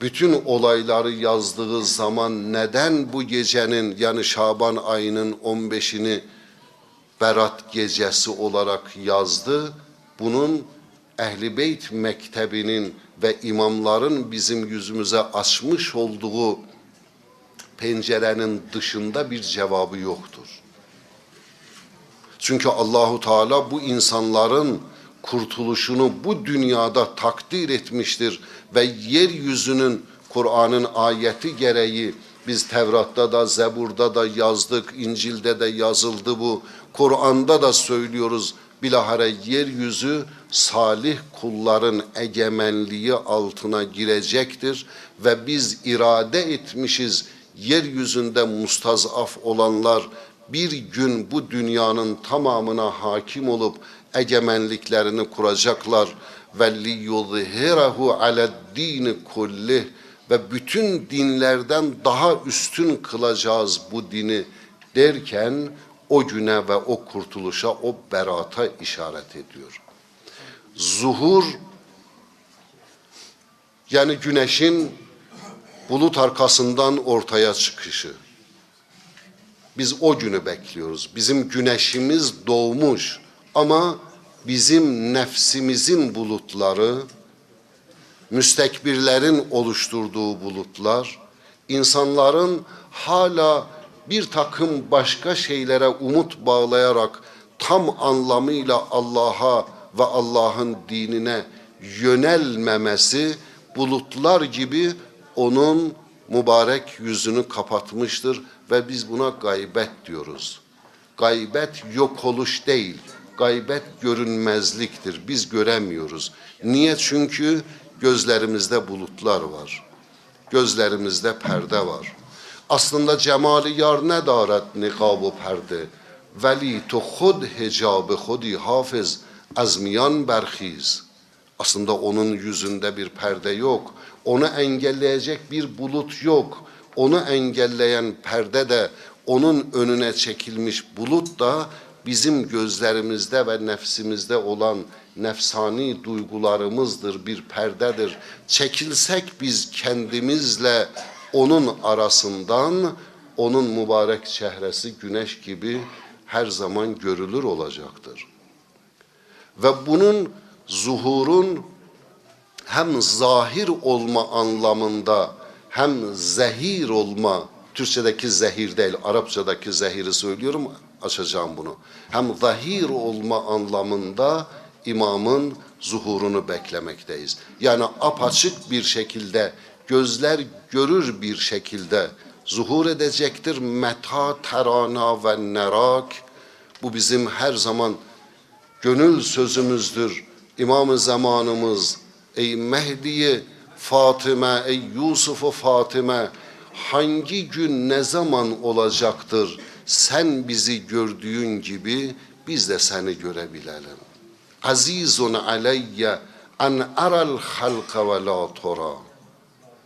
bütün olayları yazdığı zaman neden bu gecenin yani Şaban ayının 15'ini Berat gecesi olarak yazdı? Bunun Ehli Beyt Mektebi'nin ve imamların bizim yüzümüze açmış olduğu pencerenin dışında bir cevabı yoktur. Çünkü Allahu Teala bu insanların kurtuluşunu bu dünyada takdir etmiştir ve yeryüzünün Kur'an'ın ayeti gereği biz Tevrat'ta da Zebur'da da yazdık, İncil'de de yazıldı bu. Kur'an'da da söylüyoruz bilahare yeryüzü salih kulların egemenliği altına girecektir ve biz irade etmişiz yeryüzünde mustazaf olanlar bir gün bu dünyanın tamamına hakim olup egemenliklerini kuracaklar ve liyuzhirahu aled-dini kullih ve bütün dinlerden daha üstün kılacağız bu dini derken o güne ve o kurtuluşa, o berata işaret ediyor. Zuhur yani güneşin bulut arkasından ortaya çıkışı. Biz o günü bekliyoruz. Bizim güneşimiz doğmuş ama bizim nefsimizin bulutları, müstekbirlerin oluşturduğu bulutlar, insanların hala bir takım başka şeylere umut bağlayarak tam anlamıyla Allah'a ve Allah'ın dinine yönelmemesi bulutlar gibi onun mübarek yüzünü kapatmıştır ve biz buna gaybet diyoruz. Gaybet yok oluş değil, gaybet görünmezliktir. Biz göremiyoruz. Niye? Çünkü gözlerimizde bulutlar var. Gözlerimizde perde var. Aslında cemali yar ne daret nikab perde. Veli tu khud hicab khudi hafız az miyan berhiz. Aslında onun yüzünde bir perde yok. Onu engelleyecek bir bulut yok. Onu engelleyen perde de onun önüne çekilmiş bulut da bizim gözlerimizde ve nefsimizde olan nefsani duygularımızdır, bir perdedir. Çekilsek biz kendimizle onun arasından onun mübarek çehresi güneş gibi her zaman görülür olacaktır. Ve bunun zuhurun hem zahir olma anlamında hem zehir olma Türkçedeki zehir değil Arapçadaki zehiri söylüyorum açacağım bunu. Hem zahir olma anlamında imamın zuhurunu beklemekteyiz. Yani apaçık bir şekilde gözler görür bir şekilde zuhur edecektir. Meta terana ve nerak bu bizim her zaman gönül sözümüzdür. İmam-ı zamanımız ey Mehdi'yi Fatıma ey Yusuf'u Fatıma hangi gün ne zaman olacaktır sen bizi gördüğün gibi biz de seni görebilelim. Azizun aleyye en aral halka ve la tora.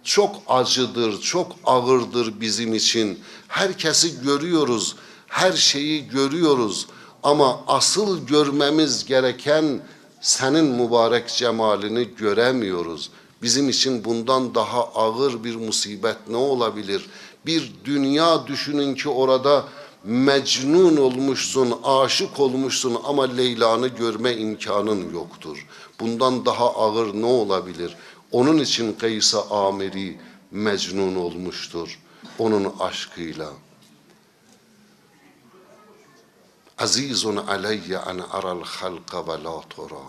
Çok acıdır, çok ağırdır bizim için. Herkesi görüyoruz, her şeyi görüyoruz. Ama asıl görmemiz gereken senin mübarek cemalini göremiyoruz. Bizim için bundan daha ağır bir musibet ne olabilir? Bir dünya düşünün ki orada mecnun olmuşsun, aşık olmuşsun ama Leyla'nı görme imkanın yoktur. Bundan daha ağır ne olabilir? Onun için Kaysa Amiri mecnun olmuştur. Onun aşkıyla. Azizun aleyye en aral halka ve la tura.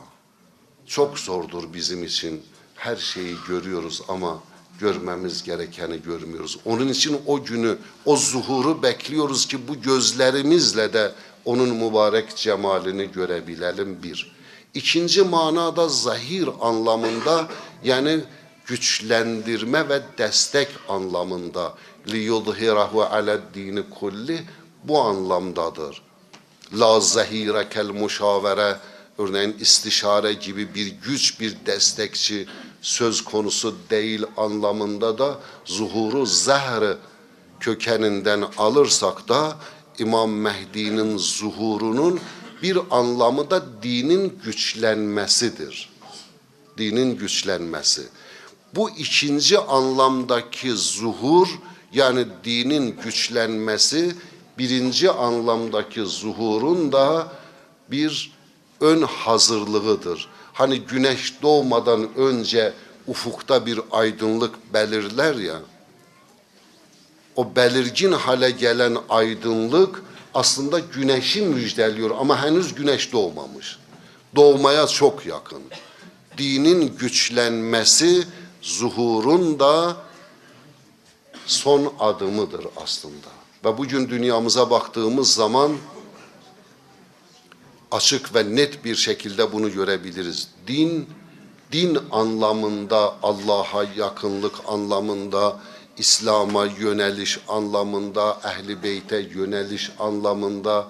Çok zordur bizim için. Her şeyi görüyoruz ama görmemiz gerekeni görmüyoruz. Onun için o günü, o zuhuru bekliyoruz ki bu gözlerimizle de onun mübarek cemalini görebilelim bir. İkinci manada zahir anlamında yani güçlendirme ve destek anlamında liyudhirahu ala dini kulli bu anlamdadır. La zahire kel muşavere örneğin istişare gibi bir güç bir destekçi söz konusu değil anlamında da zuhuru zehr kökeninden alırsak da İmam Mehdi'nin zuhurunun bir anlamı da dinin güçlenmesidir. Dinin güçlenmesi. Bu ikinci anlamdaki zuhur yani dinin güçlenmesi birinci anlamdaki zuhurun da bir ön hazırlığıdır. Hani güneş doğmadan önce ufukta bir aydınlık belirler ya. O belirgin hale gelen aydınlık aslında güneşi müjdeliyor ama henüz güneş doğmamış. Doğmaya çok yakın. Dinin güçlenmesi zuhurun da son adımıdır aslında. Ve bugün dünyamıza baktığımız zaman açık ve net bir şekilde bunu görebiliriz. Din, din anlamında, Allah'a yakınlık anlamında, İslam'a yöneliş anlamında, ehli beyte yöneliş anlamında,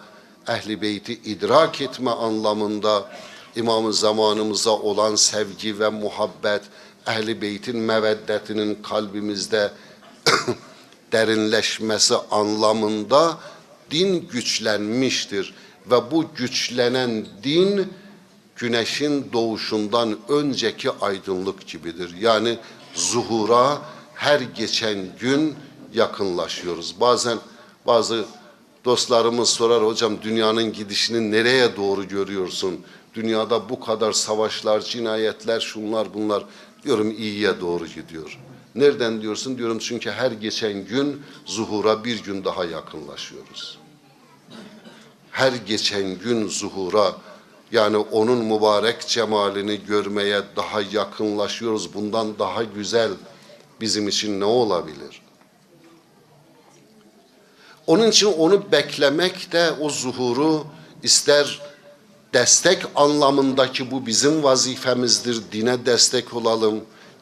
ehli beyti idrak etme anlamında, İmam-ı zamanımıza olan sevgi ve muhabbet, ehli beytin meveddetinin kalbimizde derinleşmesi anlamında din güçlenmiştir ve bu güçlenen din güneşin doğuşundan önceki aydınlık gibidir. Yani zuhura her geçen gün yakınlaşıyoruz. Bazen bazı dostlarımız sorar hocam dünyanın gidişini nereye doğru görüyorsun? Dünyada bu kadar savaşlar, cinayetler, şunlar bunlar diyorum iyiye doğru gidiyor. Nereden diyorsun? Diyorum çünkü her geçen gün zuhura bir gün daha yakınlaşıyoruz. Her geçen gün zuhura yani onun mübarek cemalini görmeye daha yakınlaşıyoruz. Bundan daha güzel bizim için ne olabilir? Onun için onu beklemek de o zuhuru ister destek anlamındaki bu bizim vazifemizdir. Dine destek olalım,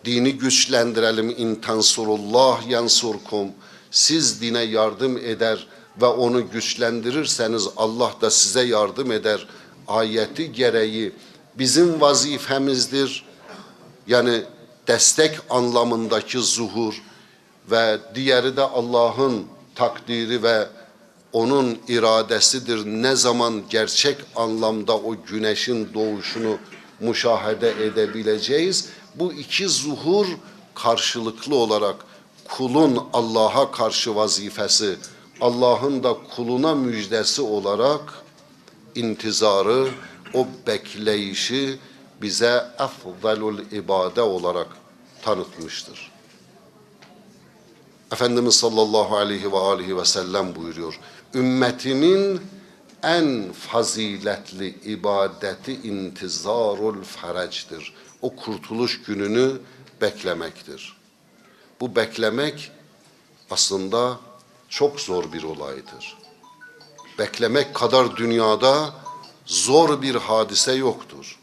dini güçlendirelim. İn tansurullah yansurkum. Siz dine yardım eder ve onu güçlendirirseniz Allah da size yardım eder. Ayeti gereği bizim vazifemizdir. Yani destek anlamındaki zuhur ve diğeri de Allah'ın takdiri ve onun iradesidir. Ne zaman gerçek anlamda o güneşin doğuşunu müşahede edebileceğiz? Bu iki zuhur karşılıklı olarak kulun Allah'a karşı vazifesi, Allah'ın da kuluna müjdesi olarak intizarı, o bekleyişi bize efzalul ibade olarak tanıtmıştır. Efendimiz sallallahu aleyhi ve aleyhi ve sellem buyuruyor. Ümmetimin en faziletli ibadeti intizarul ferecdir. O kurtuluş gününü beklemektir. Bu beklemek aslında çok zor bir olaydır. Beklemek kadar dünyada zor bir hadise yoktur.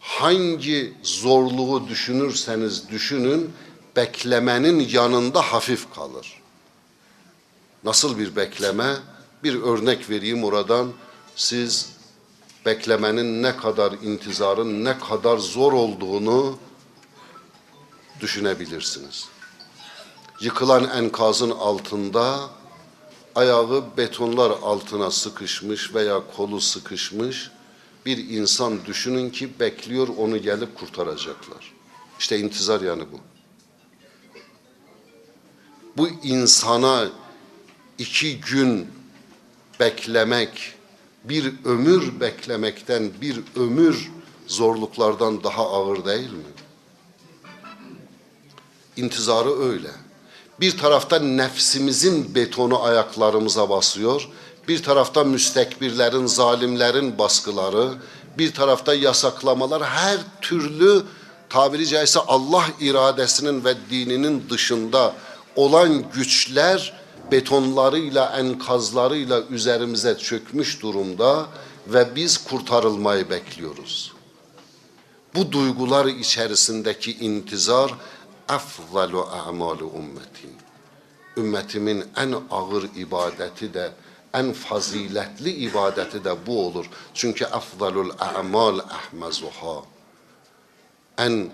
Hangi zorluğu düşünürseniz düşünün, beklemenin yanında hafif kalır. Nasıl bir bekleme? Bir örnek vereyim oradan. Siz beklemenin ne kadar intizarın ne kadar zor olduğunu düşünebilirsiniz. Yıkılan enkazın altında ayağı betonlar altına sıkışmış veya kolu sıkışmış bir insan düşünün ki bekliyor onu gelip kurtaracaklar. İşte intizar yani bu. Bu insana iki gün beklemek, bir ömür beklemekten, bir ömür zorluklardan daha ağır değil mi? İntizarı öyle. Bir tarafta nefsimizin betonu ayaklarımıza basıyor, bir tarafta müstekbirlerin, zalimlerin baskıları, bir tarafta yasaklamalar, her türlü tabiri caizse Allah iradesinin ve dininin dışında olan güçler betonlarıyla, enkazlarıyla üzerimize çökmüş durumda ve biz kurtarılmayı bekliyoruz. Bu duygular içerisindeki intizar efzalu a'malu ümmeti. Ümmetimin en ağır ibadeti de en faziletli ibadeti de bu olur. Çünkü efzalul a'mal ahmezuha. En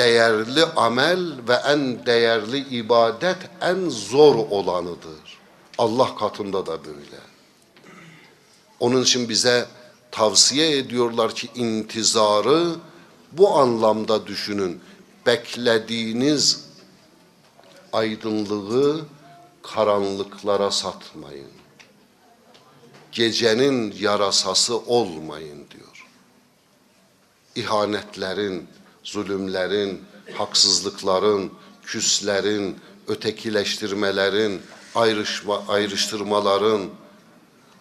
değerli amel ve en değerli ibadet en zor olanıdır. Allah katında da böyle. Onun için bize tavsiye ediyorlar ki intizarı bu anlamda düşünün. Beklediğiniz aydınlığı karanlıklara satmayın. Gecenin yarasası olmayın diyor. İhanetlerin, zulümlerin, haksızlıkların, küslerin, ötekileştirmelerin, ayrışma, ayrıştırmaların,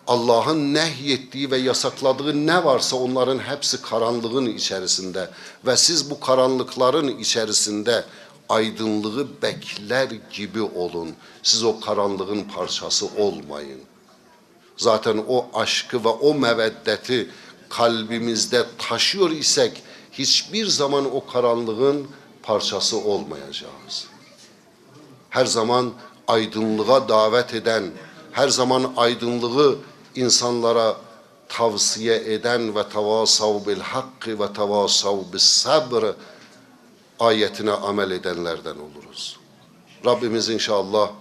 Allah'ın nehyettiği ve yasakladığı ne varsa onların hepsi karanlığın içerisinde ve siz bu karanlıkların içerisinde aydınlığı bekler gibi olun. Siz o karanlığın parçası olmayın. zaten o aşkı ve o meveddeti kalbimizde taşıyor isek hiçbir zaman o karanlığın parçası olmayacağız. Her zaman aydınlığa davet eden, her zaman aydınlığı insanlara tavsiye eden ve tevasav bil hakkı ve tevasav bis sabr ayetine amel edenlerden oluruz. Rabbimiz inşallah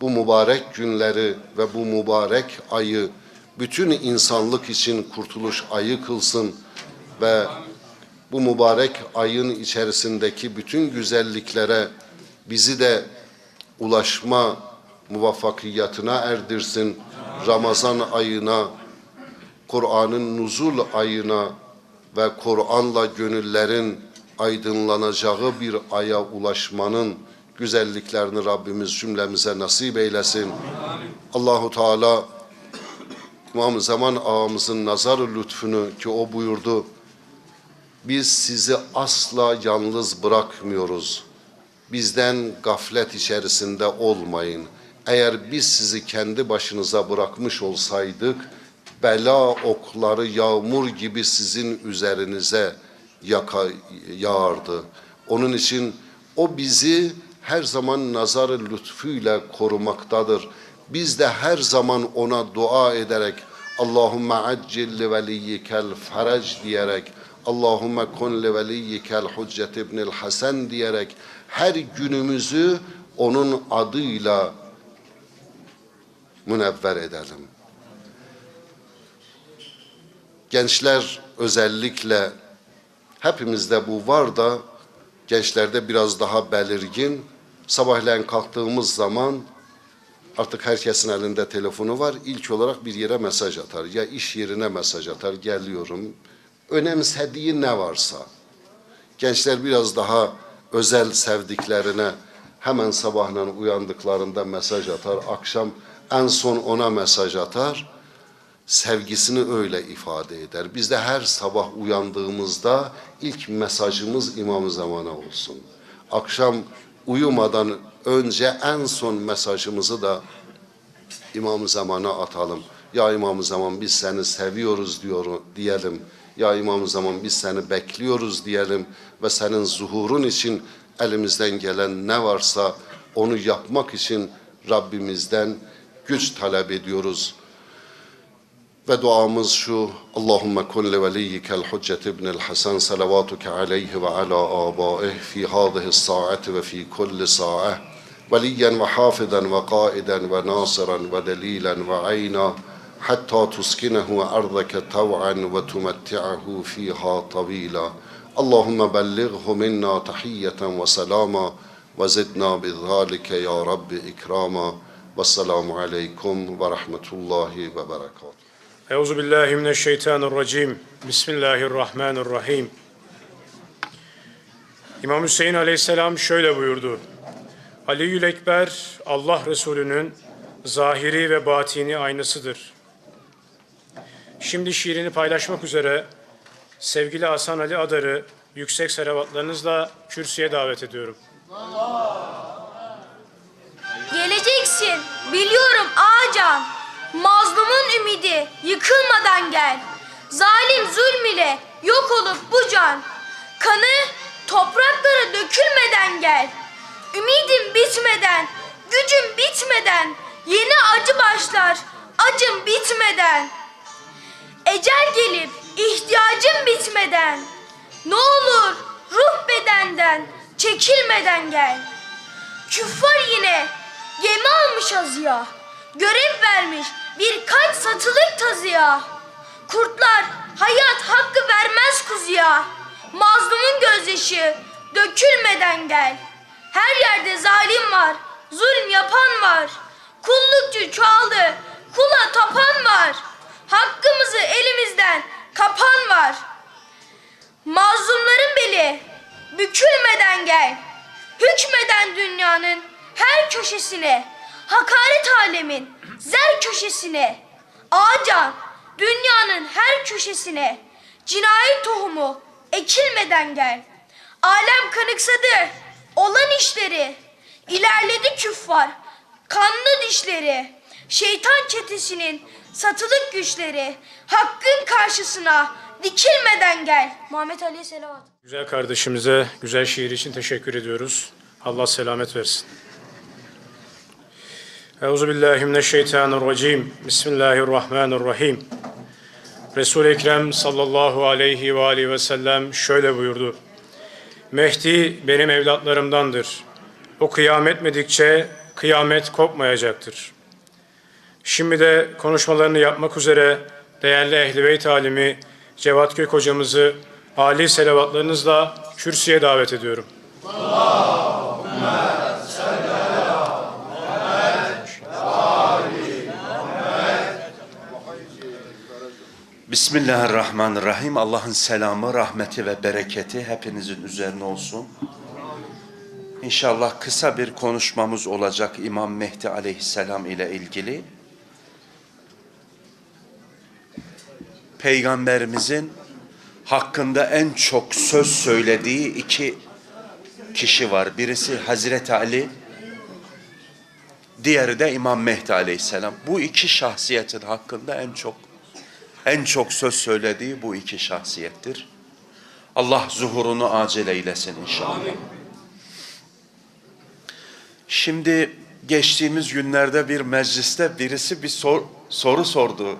bu mübarek günleri ve bu mübarek ayı bütün insanlık için kurtuluş ayı kılsın ve bu mübarek ayın içerisindeki bütün güzelliklere bizi de ulaşma muvaffakiyetine erdirsin. Ramazan ayına, Kur'an'ın nuzul ayına ve Kur'an'la gönüllerin aydınlanacağı bir aya ulaşmanın güzelliklerini Rabbimiz cümlemize nasip eylesin. Allahu Teala İmam Zaman ağamızın nazar lütfunu ki o buyurdu. Biz sizi asla yalnız bırakmıyoruz. Bizden gaflet içerisinde olmayın. Eğer biz sizi kendi başınıza bırakmış olsaydık, bela okları yağmur gibi sizin üzerinize yaka, yağardı. Onun için o bizi her zaman nazar lütfuyla korumaktadır. Biz de her zaman ona dua ederek Allahümme accil li veliyyikel ferec diyerek Allahümme kun li veliyyikel hüccet ibnil hasen diyerek her günümüzü onun adıyla münevver edelim. Gençler özellikle hepimizde bu var da gençlerde biraz daha belirgin. Sabahleyin kalktığımız zaman artık herkesin elinde telefonu var. İlk olarak bir yere mesaj atar. Ya iş yerine mesaj atar. Geliyorum. Önemsediği ne varsa. Gençler biraz daha özel sevdiklerine hemen sabahleyin uyandıklarında mesaj atar. Akşam en son ona mesaj atar. Sevgisini öyle ifade eder. Biz de her sabah uyandığımızda ilk mesajımız İmam-ı Zaman'a olsun. Akşam uyumadan önce en son mesajımızı da İmam-ı Zaman'a atalım. Ya İmam-ı Zaman biz seni seviyoruz diyor, diyelim. Ya İmam-ı Zaman biz seni bekliyoruz diyelim ve senin zuhurun için elimizden gelen ne varsa onu yapmak için Rabbimizden güç talep ediyoruz. Ve duamız şu. Allahümme kun li veliyyikel hüccet ibnil Hasan salavatuke aleyhi ve ala abaih fi hadihi saati ve fi kulli saah. Veliyen ve hafiden ve qaiden ve nasiran ve delilen ve ayna. حتى تسكنه أرضك طوعا وتمتعه فيها طويلا اللهم بلغه منا تحية وسلاما وزدنا بذلك يا رب إكراما والسلام عليكم ورحمة الله وبركاته Euzu billahi mineşşeytanirracim. Bismillahirrahmanirrahim. İmam Hüseyin aleyhisselam şöyle buyurdu. Aliyyül Ekber Allah Resulü'nün zahiri ve batini aynasıdır. Şimdi şiirini paylaşmak üzere sevgili Hasan Ali Adar'ı yüksek seravatlarınızla kürsüye davet ediyorum. Geleceksin, biliyorum ağacan. Mazlumun ümidi yıkılmadan gel. Zalim zulm ile yok olup bu can. Kanı topraklara dökülmeden gel. Ümidim bitmeden, gücüm bitmeden, yeni acı başlar, acım bitmeden. Ecel gelip ihtiyacım bitmeden. Ne olur ruh bedenden çekilmeden gel. Küffar yine gemi almış azıya. Görev vermiş birkaç satılık tazıya. Kurtlar hayat hakkı vermez kuzuya. Mazlumun gözyaşı dökülmeden gel. Her yerde zalim var, zulüm yapan var. Kullukçu çoğaldı, kula tapan var. Hakkımızı elimizden kapan var. Mazlumların beli bükülmeden gel. Hükmeden dünyanın her köşesine, hakaret alemin zer köşesine, ağacan dünyanın her köşesine, cinayet tohumu ekilmeden gel. Alem kanıksadı olan işleri, ilerledi küffar, kanlı dişleri, Şeytan çetesinin satılık güçleri hakkın karşısına dikilmeden gel. Muhammed Ali'ye selavat. Güzel kardeşimize güzel şiir için teşekkür ediyoruz. Allah selamet versin. Euzubillahimineşşeytanirracim. Bismillahirrahmanirrahim. Resul-i Ekrem sallallahu aleyhi ve aleyhi ve sellem şöyle buyurdu. Mehdi benim evlatlarımdandır. O kıyamet medikçe kıyamet kopmayacaktır. Şimdi de konuşmalarını yapmak üzere değerli Ehl-i Beyt alimi Cevat Gök hocamızı Ali selavatlarınızla kürsüye davet ediyorum. Bismillahirrahmanirrahim. Allah'ın selamı, rahmeti ve bereketi hepinizin üzerine olsun. İnşallah kısa bir konuşmamız olacak İmam Mehdi aleyhisselam ile ilgili. Peygamberimizin hakkında en çok söz söylediği iki kişi var. Birisi Hazreti Ali, diğeri de İmam Mehdi aleyhisselam. Bu iki şahsiyetin hakkında en çok en çok söz söylediği bu iki şahsiyettir. Allah zuhurunu acil eylesin inşallah. Şimdi geçtiğimiz günlerde bir mecliste birisi bir sor, soru sordu.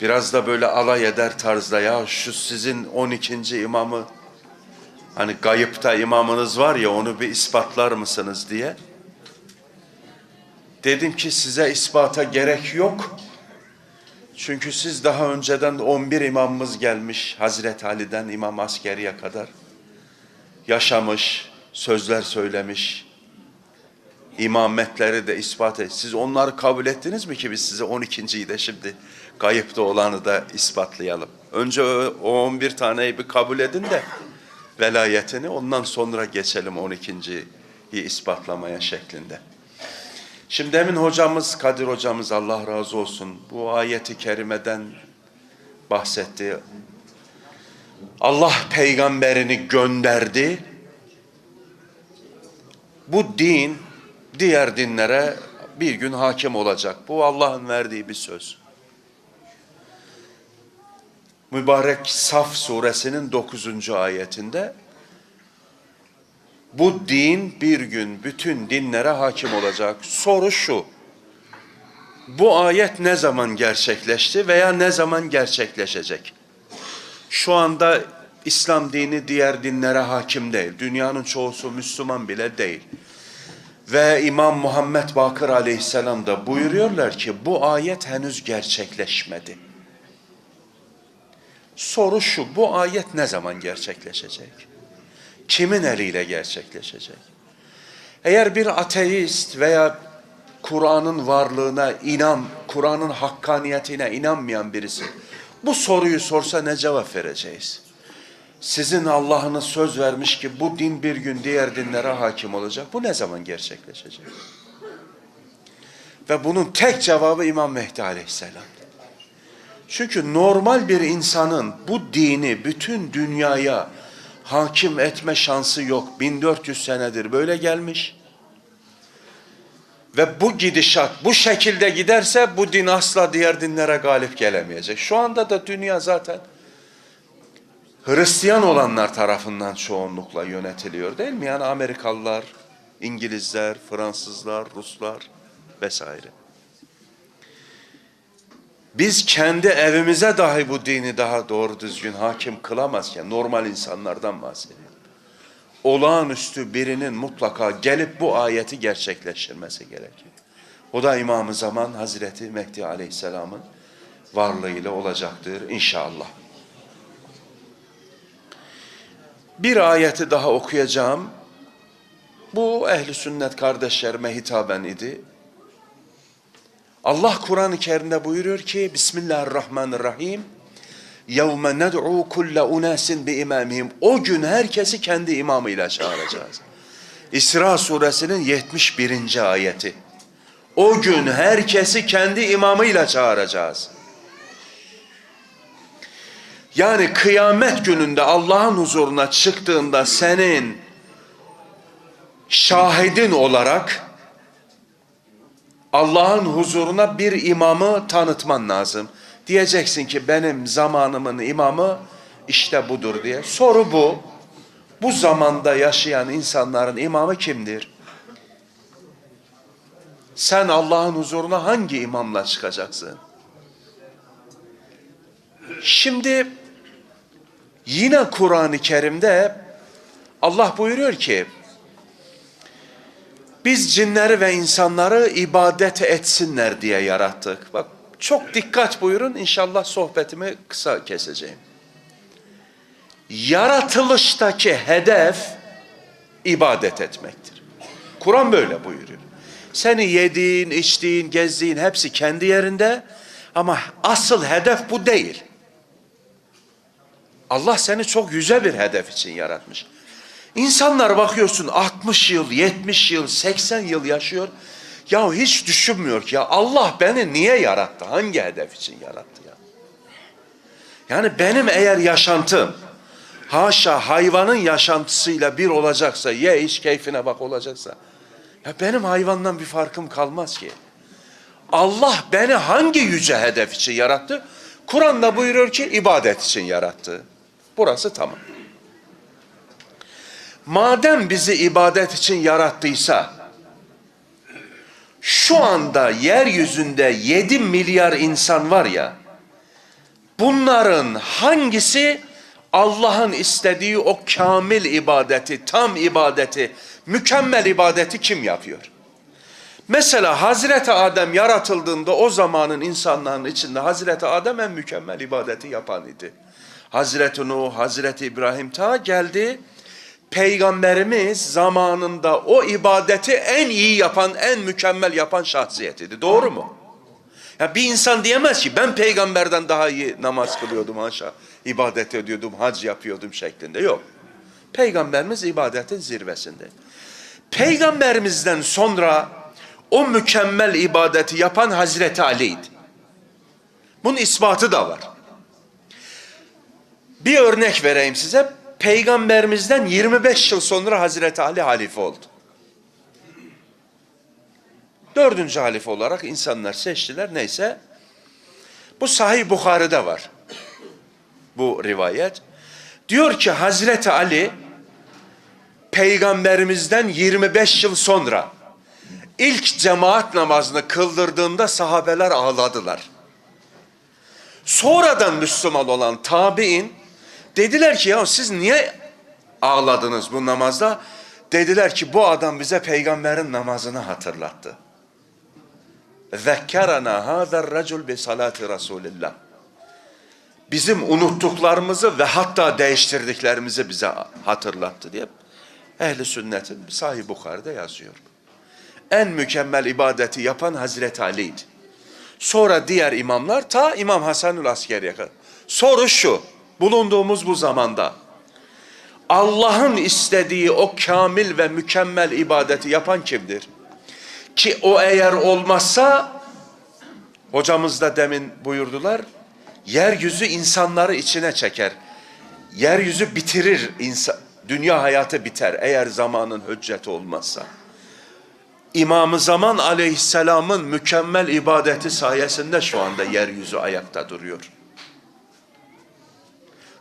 Biraz da böyle alay eder tarzda ya şu sizin 12. imamı hani gayıpta imamınız var ya onu bir ispatlar mısınız diye. Dedim ki size ispata gerek yok. Çünkü siz daha önceden 11 imamımız gelmiş Hazreti Ali'den İmam Askeri'ye kadar yaşamış, sözler söylemiş, imametleri de ispat et. Siz onları kabul ettiniz mi ki biz size 12.yi de şimdi kayıpta olanı da ispatlayalım. Önce o o 11 taneyi bir kabul edin de velayetini ondan sonra geçelim 12.yi ispatlamaya şeklinde. Şimdi demin hocamız, Kadir hocamız Allah razı olsun bu ayeti kerimeden bahsetti. Allah peygamberini gönderdi. Bu din diğer dinlere bir gün hakim olacak. Bu Allah'ın verdiği bir söz. Mübarek Saf suresinin 9. ayetinde bu din bir gün bütün dinlere hakim olacak. Soru şu. Bu ayet ne zaman gerçekleşti veya ne zaman gerçekleşecek? Şu anda İslam dini diğer dinlere hakim değil. Dünyanın çoğusu Müslüman bile değil. Ve İmam Muhammed Bakır aleyhisselam da buyuruyorlar ki bu ayet henüz gerçekleşmedi. Soru şu, bu ayet ne zaman gerçekleşecek? kimin eliyle gerçekleşecek? Eğer bir ateist veya Kur'an'ın varlığına inan, Kur'an'ın hakkaniyetine inanmayan birisi bu soruyu sorsa ne cevap vereceğiz? Sizin Allah'ınız söz vermiş ki bu din bir gün diğer dinlere hakim olacak. Bu ne zaman gerçekleşecek? Ve bunun tek cevabı İmam Mehdi Aleyhisselam. Çünkü normal bir insanın bu dini bütün dünyaya hakim etme şansı yok. 1400 senedir böyle gelmiş. Ve bu gidişat bu şekilde giderse bu din asla diğer dinlere galip gelemeyecek. Şu anda da dünya zaten Hristiyan olanlar tarafından çoğunlukla yönetiliyor değil mi? Yani Amerikalılar, İngilizler, Fransızlar, Ruslar vesaire. Biz kendi evimize dahi bu dini daha doğru düzgün hakim kılamazken normal insanlardan bahsediyorum. Olağanüstü birinin mutlaka gelip bu ayeti gerçekleştirmesi gerekiyor. O da İmam-ı Zaman Hazreti Mehdi Aleyhisselam'ın varlığıyla olacaktır inşallah. Bir ayeti daha okuyacağım. Bu ehli sünnet kardeşlerime hitaben idi. Allah Kur'an-ı Kerim'de buyuruyor ki Bismillahirrahmanirrahim يَوْمَ نَدْعُوا كُلَّ اُنَاسٍ بِاِمَامِهِمْ O gün herkesi kendi imamıyla çağıracağız. İsra suresinin 71. ayeti. O gün herkesi kendi imamıyla çağıracağız. Yani kıyamet gününde Allah'ın huzuruna çıktığında senin şahidin olarak Allah'ın huzuruna bir imamı tanıtman lazım. Diyeceksin ki benim zamanımın imamı işte budur diye. Soru bu. Bu zamanda yaşayan insanların imamı kimdir? Sen Allah'ın huzuruna hangi imamla çıkacaksın? Şimdi yine Kur'an-ı Kerim'de Allah buyuruyor ki biz cinleri ve insanları ibadet etsinler diye yarattık. Bak çok dikkat buyurun inşallah sohbetimi kısa keseceğim. Yaratılıştaki hedef ibadet etmektir. Kur'an böyle buyuruyor. Seni yediğin, içtiğin, gezdiğin hepsi kendi yerinde ama asıl hedef bu değil. Allah seni çok yüce bir hedef için yaratmış. İnsanlar bakıyorsun 60 yıl, 70 yıl, 80 yıl yaşıyor. Ya hiç düşünmüyor ki ya Allah beni niye yarattı? Hangi hedef için yarattı ya? Yani benim eğer yaşantım haşa hayvanın yaşantısıyla bir olacaksa, ye iç keyfine bak olacaksa ya benim hayvandan bir farkım kalmaz ki. Allah beni hangi yüce hedef için yarattı? Kur'an'da buyuruyor ki ibadet için yarattı. Burası tamam. Madem bizi ibadet için yarattıysa, şu anda yeryüzünde 7 milyar insan var ya, bunların hangisi Allah'ın istediği o kamil ibadeti, tam ibadeti, mükemmel ibadeti kim yapıyor? Mesela Hazreti Adem yaratıldığında o zamanın insanların içinde Hazreti Adem en mükemmel ibadeti yapan idi. Hazreti Nuh, Hazreti İbrahim ta geldi. Peygamberimiz zamanında o ibadeti en iyi yapan, en mükemmel yapan şahsiyetiydi. Doğru mu? Ya bir insan diyemez ki ben peygamberden daha iyi namaz kılıyordum haşa, ibadet ediyordum, hac yapıyordum şeklinde. Yok. Peygamberimiz ibadetin zirvesinde. Peygamberimizden sonra o mükemmel ibadeti yapan Hazreti Ali'ydi. Bunun ispatı da var. Bir örnek vereyim size. Peygamberimizden 25 yıl sonra Hazreti Ali halife oldu. Dördüncü halife olarak insanlar seçtiler. Neyse. Bu Sahih Bukhari'de var. Bu rivayet. Diyor ki Hazreti Ali peygamberimizden 25 yıl sonra ilk cemaat namazını kıldırdığında sahabeler ağladılar. Sonradan Müslüman olan tabi'in dediler ki ya siz niye ağladınız bu namazda? Dediler ki bu adam bize peygamberin namazını hatırlattı. Zekkerana hâzer racul bi salati Resulillah. Bizim unuttuklarımızı ve hatta değiştirdiklerimizi bize hatırlattı diye ehli sünnetin Sahih Bukhari'de yazıyor. En mükemmel ibadeti yapan Hazreti Ali'ydi. Sonra diğer imamlar ta İmam Hasanül Askeri'ye kadar. Soru şu, bulunduğumuz bu zamanda Allah'ın istediği o kamil ve mükemmel ibadeti yapan kimdir? Ki o eğer olmazsa hocamız da demin buyurdular yeryüzü insanları içine çeker. Yeryüzü bitirir insan, dünya hayatı biter eğer zamanın hücceti olmazsa. İmam-ı Zaman aleyhisselamın mükemmel ibadeti sayesinde şu anda yeryüzü ayakta duruyor.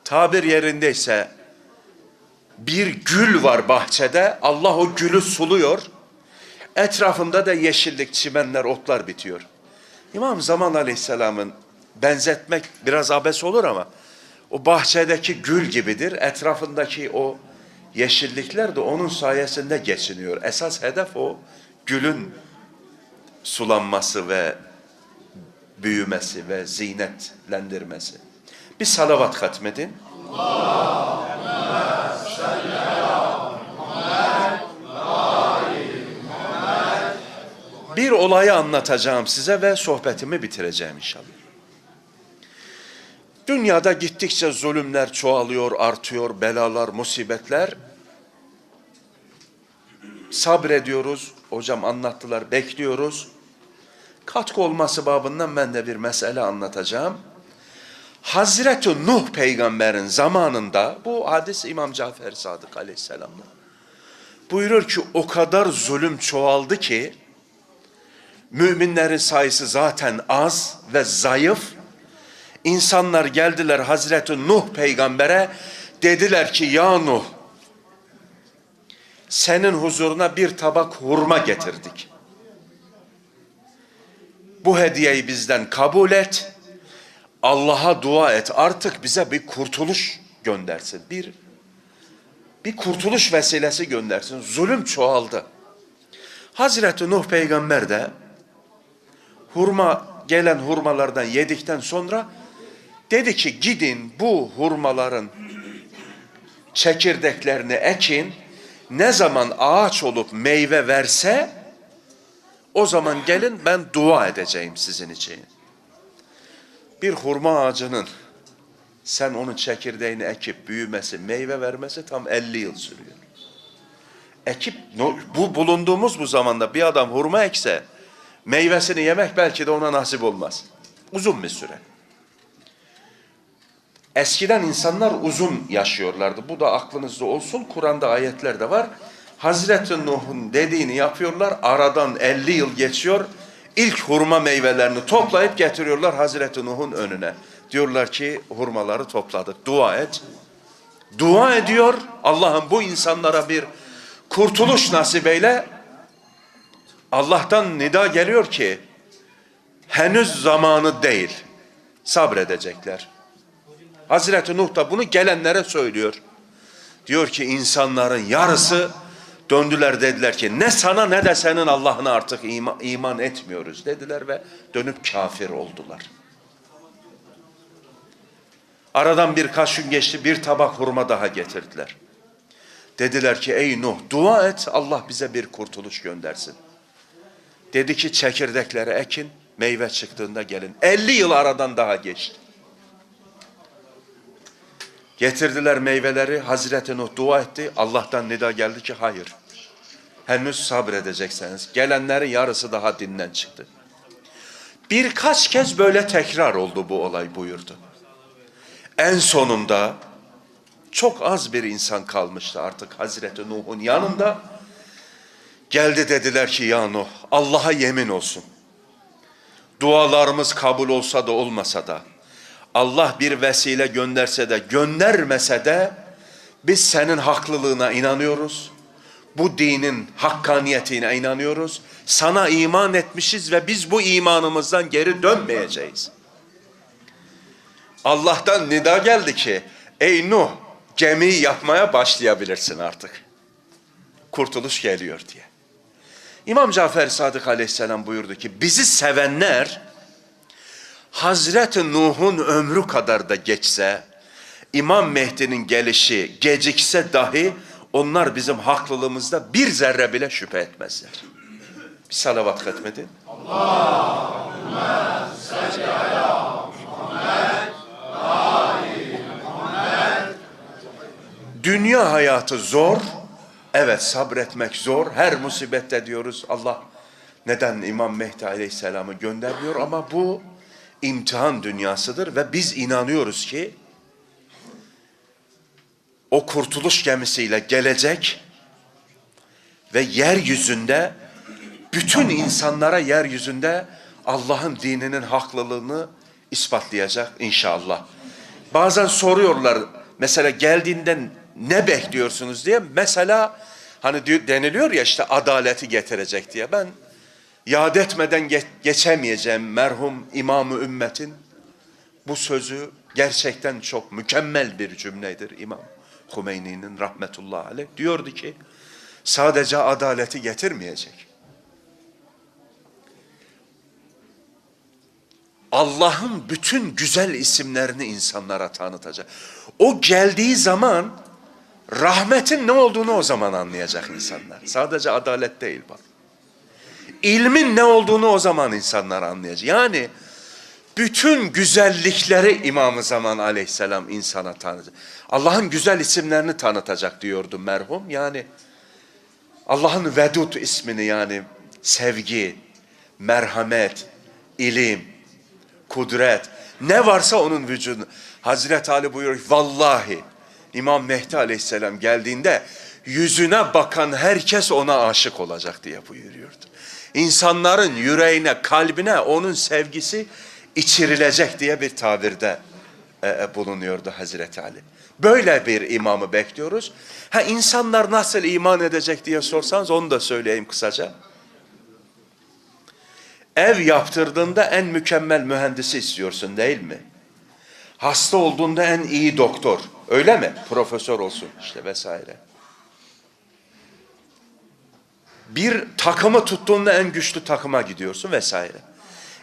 Tabir yerindeyse bir gül var bahçede. Allah o gülü suluyor. Etrafında da yeşillik, çimenler, otlar bitiyor. İmam Zaman Aleyhisselam'ın benzetmek biraz abes olur ama o bahçedeki gül gibidir. Etrafındaki o yeşillikler de onun sayesinde geçiniyor. Esas hedef o gülün sulanması ve büyümesi ve zinetlendirmesi. Bir salavat katmedin. Bir olayı anlatacağım size ve sohbetimi bitireceğim inşallah. Dünyada gittikçe zulümler çoğalıyor, artıyor, belalar, musibetler. Sabrediyoruz, hocam anlattılar, bekliyoruz. Katkı olması babından ben de bir mesele anlatacağım. Hazreti Nuh peygamberin zamanında, bu hadis İmam Cafer Sadık aleyhisselam'da. Buyurur ki o kadar zulüm çoğaldı ki, Müminlerin sayısı zaten az ve zayıf. İnsanlar geldiler Hazreti Nuh peygambere dediler ki ya Nuh senin huzuruna bir tabak hurma getirdik. Bu hediyeyi bizden kabul et. Allah'a dua et. Artık bize bir kurtuluş göndersin. Bir bir kurtuluş vesilesi göndersin. Zulüm çoğaldı. Hazreti Nuh peygamber de hurma gelen hurmalardan yedikten sonra dedi ki gidin bu hurmaların çekirdeklerini ekin. Ne zaman ağaç olup meyve verse o zaman gelin ben dua edeceğim sizin için. Bir hurma ağacının sen onun çekirdeğini ekip büyümesi, meyve vermesi tam 50 yıl sürüyor. Ekip bu bulunduğumuz bu zamanda bir adam hurma ekse meyvesini yemek belki de ona nasip olmaz. Uzun bir süre. Eskiden insanlar uzun yaşıyorlardı. Bu da aklınızda olsun. Kur'an'da ayetler de var. Hazreti Nuh'un dediğini yapıyorlar. Aradan 50 yıl geçiyor. İlk hurma meyvelerini toplayıp getiriyorlar Hazreti Nuh'un önüne. Diyorlar ki hurmaları topladık. Dua et. Dua ediyor. Allah'ım bu insanlara bir kurtuluş nasip eyle. Allah'tan nida geliyor ki henüz zamanı değil. Sabredecekler. Hazreti Nuh da bunu gelenlere söylüyor. Diyor ki insanların yarısı döndüler dediler ki ne sana ne de senin Allah'ına artık iman, iman etmiyoruz dediler ve dönüp kafir oldular. Aradan birkaç gün geçti bir tabak hurma daha getirdiler. Dediler ki ey Nuh dua et Allah bize bir kurtuluş göndersin. Dedi ki çekirdekleri ekin meyve çıktığında gelin. 50 yıl aradan daha geçti. Getirdiler meyveleri Hazreti Nuh dua etti. Allah'tan nida geldi ki hayır. Henüz sabredecekseniz. Gelenlerin yarısı daha dinden çıktı. Birkaç kez böyle tekrar oldu bu olay buyurdu. En sonunda çok az bir insan kalmıştı artık Hazreti Nuh'un yanında. Geldi dediler ki ya Nuh Allah'a yemin olsun. Dualarımız kabul olsa da olmasa da Allah bir vesile gönderse de göndermese de biz senin haklılığına inanıyoruz. Bu dinin hakkaniyetine inanıyoruz. Sana iman etmişiz ve biz bu imanımızdan geri dönmeyeceğiz. Allah'tan nida geldi ki ey Nuh gemiyi yapmaya başlayabilirsin artık. Kurtuluş geliyor diye. İmam Cafer Sadık Aleyhisselam buyurdu ki bizi sevenler Hazreti Nuh'un ömrü kadar da geçse, İmam Mehdi'nin gelişi gecikse dahi onlar bizim haklılığımızda bir zerre bile şüphe etmezler. Bir salavat katmedin. Dünya hayatı zor. Evet sabretmek zor. Her musibette diyoruz Allah neden İmam Mehdi Aleyhisselam'ı göndermiyor ama bu imtihan dünyasıdır ve biz inanıyoruz ki o kurtuluş gemisiyle gelecek ve yeryüzünde bütün insanlara yeryüzünde Allah'ın dininin haklılığını ispatlayacak inşallah. Bazen soruyorlar mesela geldiğinden ne bekliyorsunuz diye. Mesela hani deniliyor ya işte adaleti getirecek diye. Ben yad etmeden ge- geçemeyeceğim merhum İmam-ı Ümmet'in bu sözü gerçekten çok mükemmel bir cümledir İmam Hümeyni'nin rahmetullahi aleyh. Diyordu ki sadece adaleti getirmeyecek. Allah'ın bütün güzel isimlerini insanlara tanıtacak. O geldiği zaman rahmetin ne olduğunu o zaman anlayacak insanlar. Sadece adalet değil bak. İlmin ne olduğunu o zaman insanlar anlayacak. Yani bütün güzellikleri İmam-ı Zaman aleyhisselam insana tanıtacak. Allah'ın güzel isimlerini tanıtacak diyordu merhum. Yani Allah'ın Vedud ismini yani sevgi, merhamet, ilim, kudret ne varsa onun vücudu. Hazreti Ali buyuruyor vallahi İmam Mehdi aleyhisselam geldiğinde yüzüne bakan herkes ona aşık olacak diye buyuruyordu. İnsanların yüreğine, kalbine onun sevgisi içirilecek diye bir tabirde e, e, bulunuyordu Hazreti Ali. Böyle bir imamı bekliyoruz. Ha insanlar nasıl iman edecek diye sorsanız onu da söyleyeyim kısaca. Ev yaptırdığında en mükemmel mühendisi istiyorsun değil mi? Hasta olduğunda en iyi doktor. Öyle mi? Profesör olsun işte vesaire. Bir takımı tuttuğunda en güçlü takıma gidiyorsun vesaire.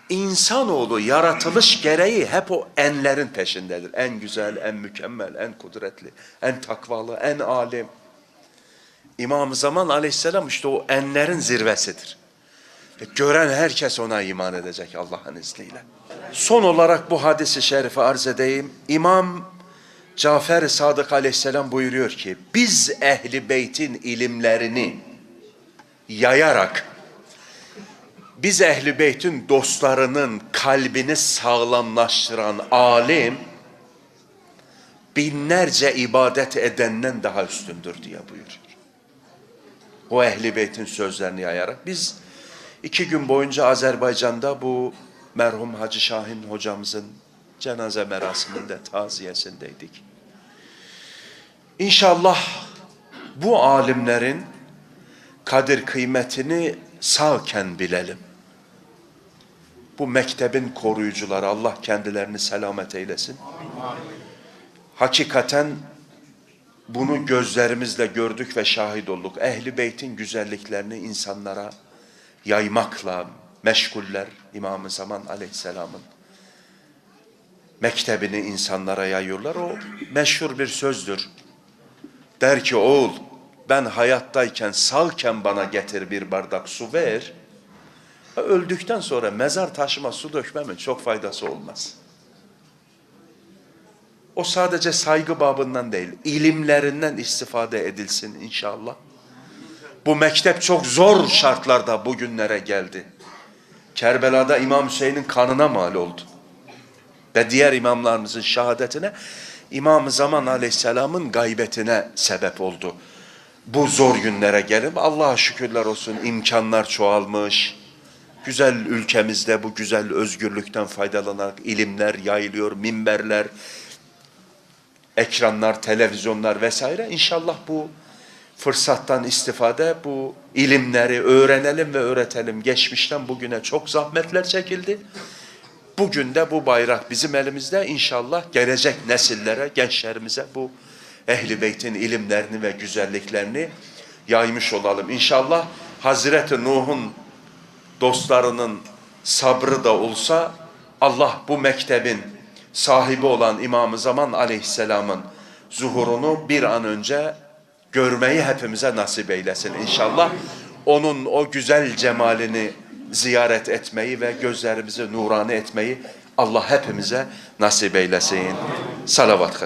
İnsanoğlu yaratılış gereği hep o enlerin peşindedir. En güzel, en mükemmel, en kudretli, en takvalı, en alim. İmam-ı Zaman aleyhisselam işte o enlerin zirvesidir. Ve gören herkes ona iman edecek Allah'ın izniyle. Son olarak bu hadisi şerifi arz edeyim. İmam Cafer Sadık aleyhisselam buyuruyor ki biz ehli beytin ilimlerini yayarak biz ehli beytin dostlarının kalbini sağlamlaştıran alim binlerce ibadet edenden daha üstündür diye buyuruyor. O ehli beytin sözlerini yayarak biz iki gün boyunca Azerbaycan'da bu merhum Hacı Şahin hocamızın cenaze merasiminde taziyesindeydik. İnşallah bu alimlerin kadir kıymetini sağken bilelim. Bu mektebin koruyucuları Allah kendilerini selamet eylesin. Hakikaten bunu gözlerimizle gördük ve şahit olduk. Ehli beytin güzelliklerini insanlara yaymakla meşguller İmam-ı Zaman aleyhisselamın mektebini insanlara yayıyorlar. O meşhur bir sözdür. Der ki oğul ben hayattayken sağken bana getir bir bardak su ver. Öldükten sonra mezar taşıma su dökmemin çok faydası olmaz. O sadece saygı babından değil, ilimlerinden istifade edilsin inşallah. Bu mektep çok zor şartlarda bugünlere geldi. Kerbela'da İmam Hüseyin'in kanına mal oldu. Ve diğer imamlarımızın şehadetine İmam-ı Zaman Aleyhisselam'ın gaybetine sebep oldu. Bu zor günlere gelip Allah'a şükürler olsun imkanlar çoğalmış. Güzel ülkemizde bu güzel özgürlükten faydalanarak ilimler yayılıyor, minberler, ekranlar, televizyonlar vesaire. İnşallah bu fırsattan istifade bu ilimleri öğrenelim ve öğretelim. Geçmişten bugüne çok zahmetler çekildi. Bugün de bu bayrak bizim elimizde inşallah gelecek nesillere, gençlerimize bu Ehli Beyt'in ilimlerini ve güzelliklerini yaymış olalım. İnşallah Hazreti Nuh'un dostlarının sabrı da olsa Allah bu mektebin sahibi olan İmam-ı Zaman aleyhisselamın zuhurunu bir an önce görmeyi hepimize nasip eylesin inşallah. Onun o güzel cemalini ziyaret etmeyi ve gözlerimizi nurani etmeyi Allah hepimize nasip eylesin. Salavat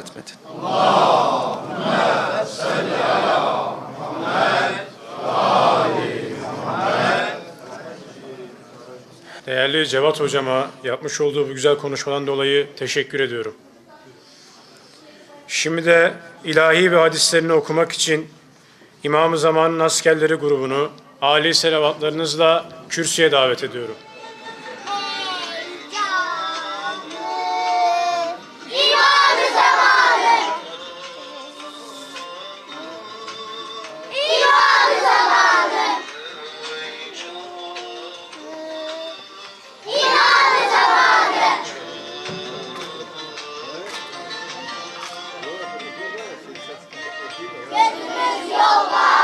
Değerli Cevat Hocama yapmış olduğu bu güzel konuşmadan dolayı teşekkür ediyorum. Şimdi de ilahi ve hadislerini okumak için İmam-ı Zaman'ın askerleri grubunu âli selavatlarınızla kürsüye davet ediyorum. Roma!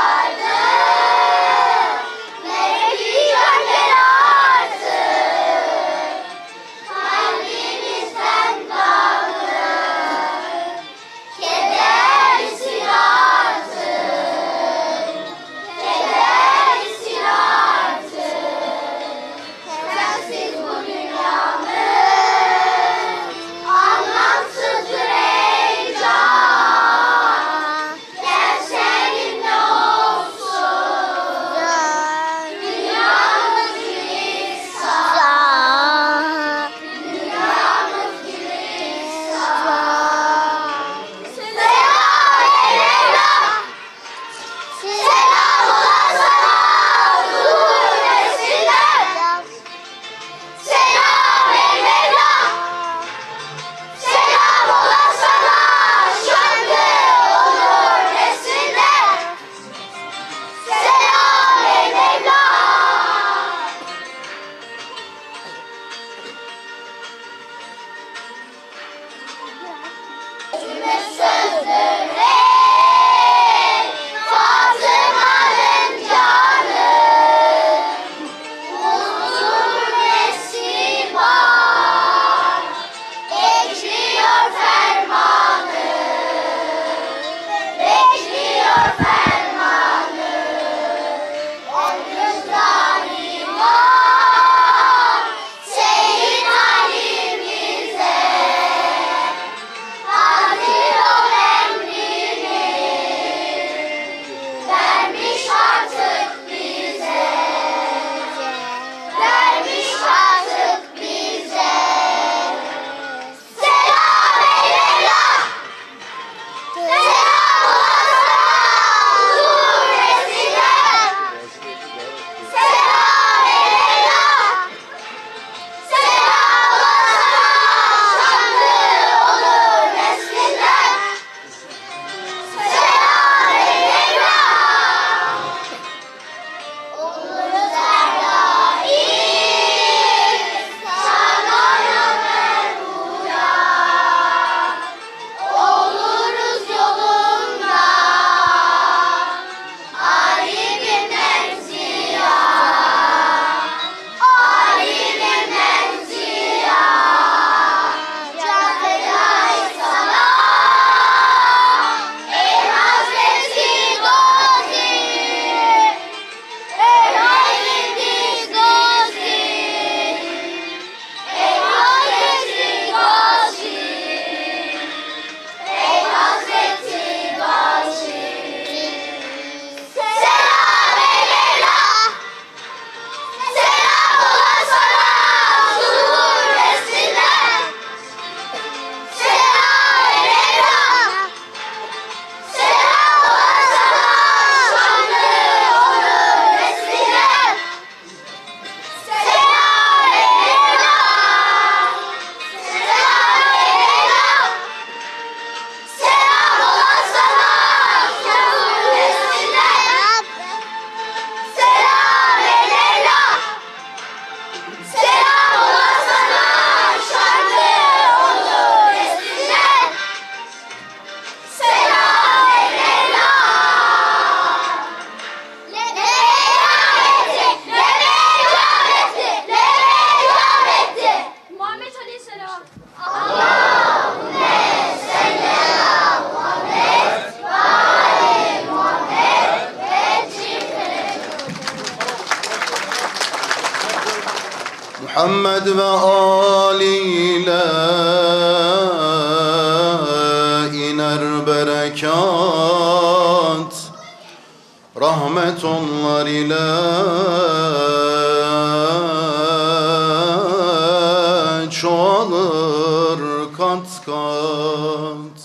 Çoğalır kat kat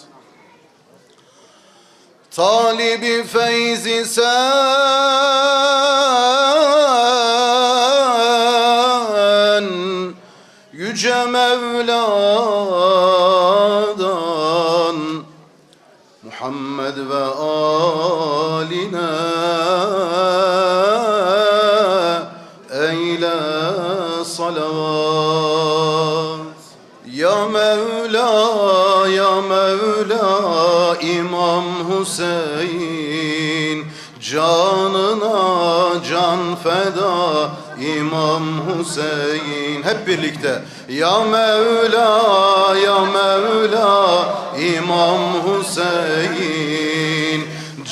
Talibi feyzi sen Yüce Mevla'dan Muhammed ve aline Hüseyin Canına can feda İmam Hüseyin. Hep birlikte Ya Mevla ya Mevla İmam Hüseyin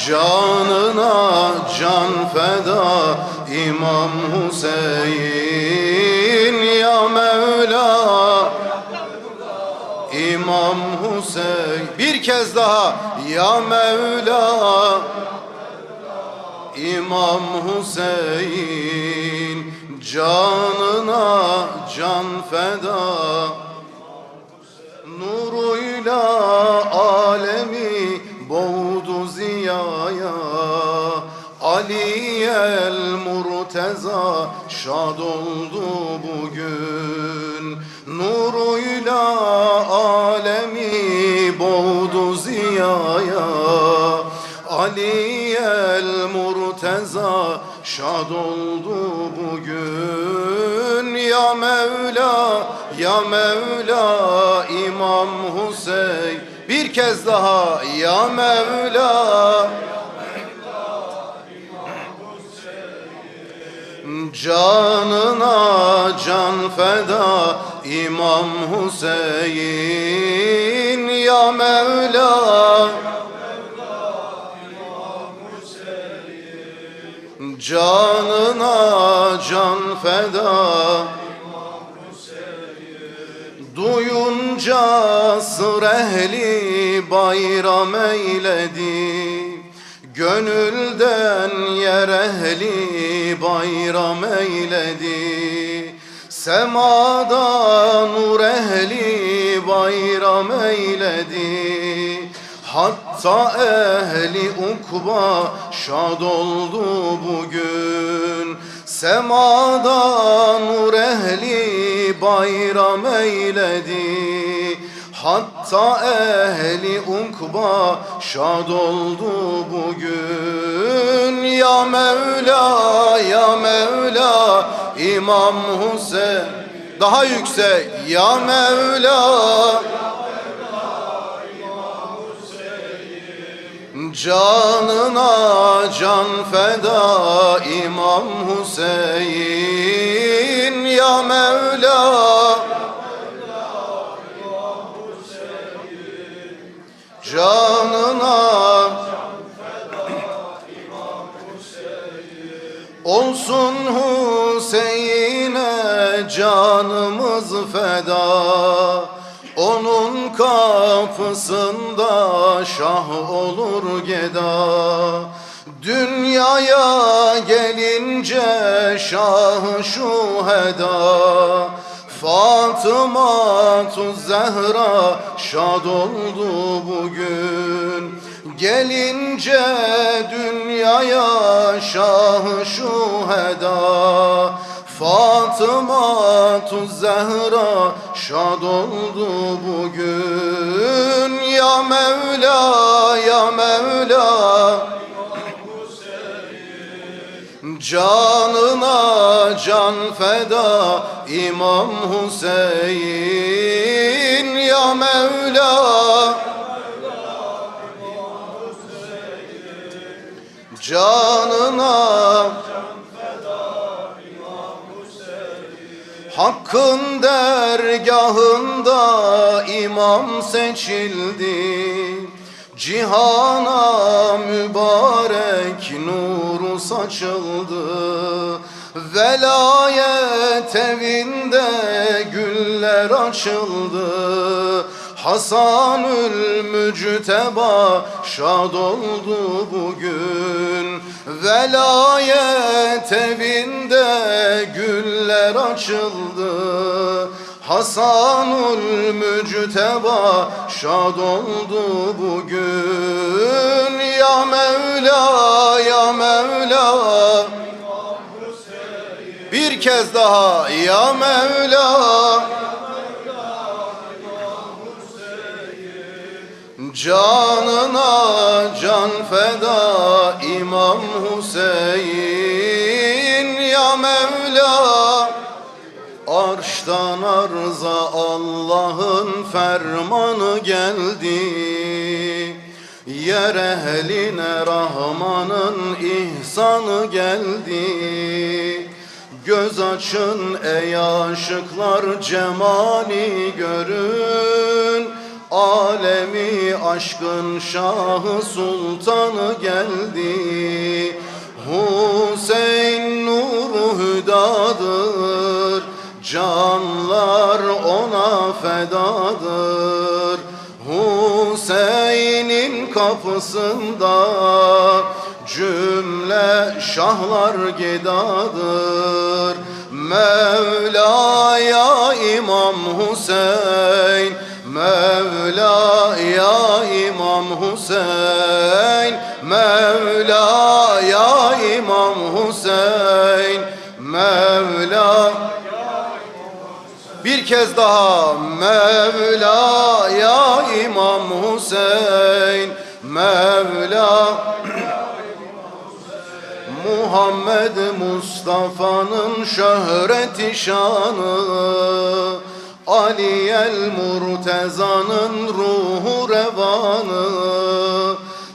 Canına can feda İmam Hüseyin. Ya Mevla İmam Hüseyin. Bir kez daha Ya Mevla. İmam Hüseyin Canına can feda. Nuruyla alemi boğdu ziyaya. Ali el Murteza şad oldu bugün Nuruyla alemi boğdu ziyaya. Ali el Murteza şad oldu bugün. Ya Mevla ya Mevla İmam Hüseyin. Bir kez daha ya Mevla Canına can feda İmam Hüseyin ya Mevla. Canına can feda Duyunca sır ehli bayram eyledi Gönülden yer ehli bayram eyledi. Semada nur ehli bayram eyledi. Hatta ehli ukba şad oldu bugün. Semada nur ehli bayram eyledi Hatta ehli ukba şad oldu bugün. Ya Mevla ya Mevla İmam Hüseyin. Daha yüksek Ya Mevla. Canına can feda İmam Hüseyin. Ya Mevla canımız feda Onun kapısında şah olur geda. Dünyaya gelince şah şuheda Fatıma Zehra şad oldu bugün. Gelince dünyaya şah şuheda Fatıma Zehra şad oldu bugün. Ya Mevla ya Mevla. Canına can feda İmam Hüseyin. Ya Mevla. Canına Hakkın dergahında imam seçildi. Cihana mübarek nuru saçıldı. Velayet evinde güller açıldı. Hasanül Mücteba şad oldu bugün Velayet evinde güller açıldı. Hasanül Mücteba şad oldu bugün. Ya Mevla ya Mevla. Bir kez daha ya Mevla Canına can feda İmam Hüseyin. Ya Mevla Arştan arza Allah'ın fermanı geldi. Yer ehline Rahman'ın ihsanı geldi. Göz açın ey aşıklar cemali görün Alemi aşkın şahı sultanı geldi. Hüseyin nuru hüdadır Canlar ona fedadır. Hüseyin'in kapısında cümle şahlar gedadır Mevla'ya İmam Hüseyin Mevla'ya İmam Hüseyin Mevla'ya İmam Hüseyin Mevla bir kez daha Mevla'ya İmam Hüseyin Mevla Muhammed Mustafa'nın şöhreti şanı Ali el Murteza'nın ruhu revanı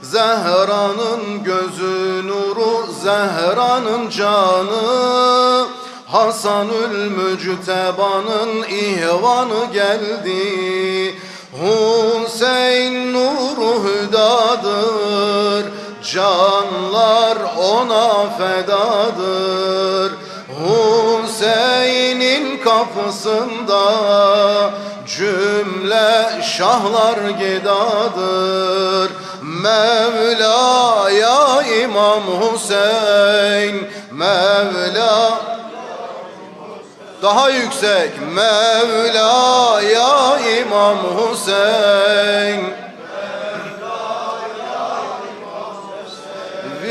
Zehra'nın gözü nuru Zehra'nın canı Hasanül Mücteba'nın ihvanı geldi. Hüseyin nuru hüdadır Canlar ona fedadır Hüseyin'in kapısında cümle şahlar gedadır Mevla'ya İmam Hüseyin Mevla daha yüksek Mevla'ya İmam Hüseyin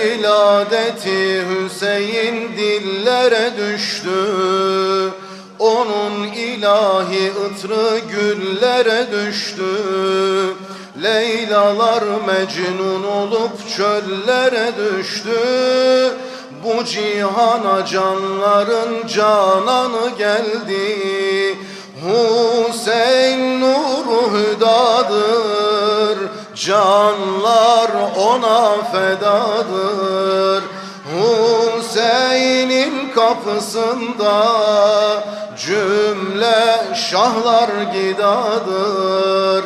Viladeti Hüseyin dillere düştü. Onun ilahi ıtrı güllere düştü. Leylalar mecnun olup çöllere düştü. Bu cihana canların cananı geldi. Hüseyin nuru hüdadır Canlar ona fedadır. Hüseyin'in kapısında cümle şahlar gidadır.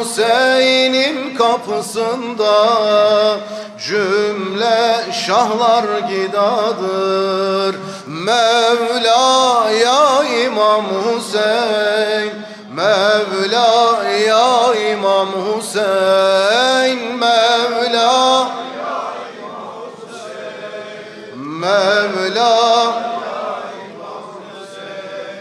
Hüseyin'in kapısında cümle şahlar gidadır. Mevla'ya İmam Hüseyin Mevla'ya İmam Hüseyin Mevla Mevla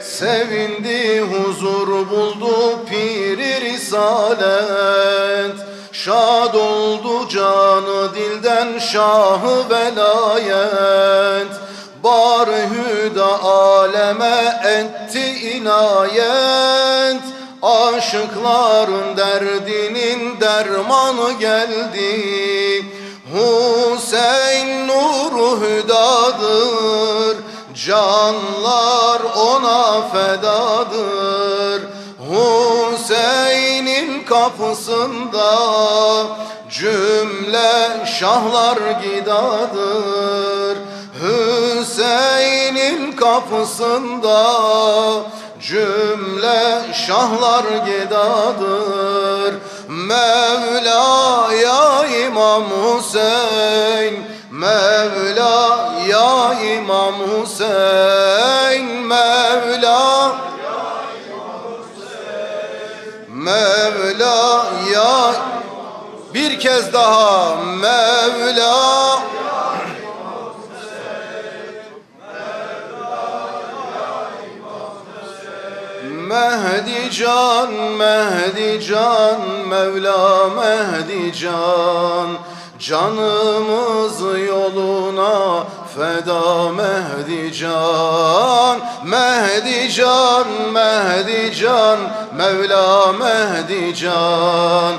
Sevindi huzur buldu piri risalet. Şad oldu canı dilden şahı velayet Bar hüda aleme etti inayet. Aşıkların derdinin dermanı geldi. Hüseyin nuru hüdadır. Canlar ona fedadır. Hüseyin'in kapısında cümle şahlar gidadır Hüseyin'in kapısında cümle şahlar gedadır Mevla'ya İmam Hüseyin Mevla'ya İmam Hüseyin Mevla Mevla ya bir kez daha Mevla Mehdi can, Mehdi can, Mevla Mehdi can. Canımız yoluna feda Mehdi can. Mehdi can, Mehdi can, Mevla Mehdi can.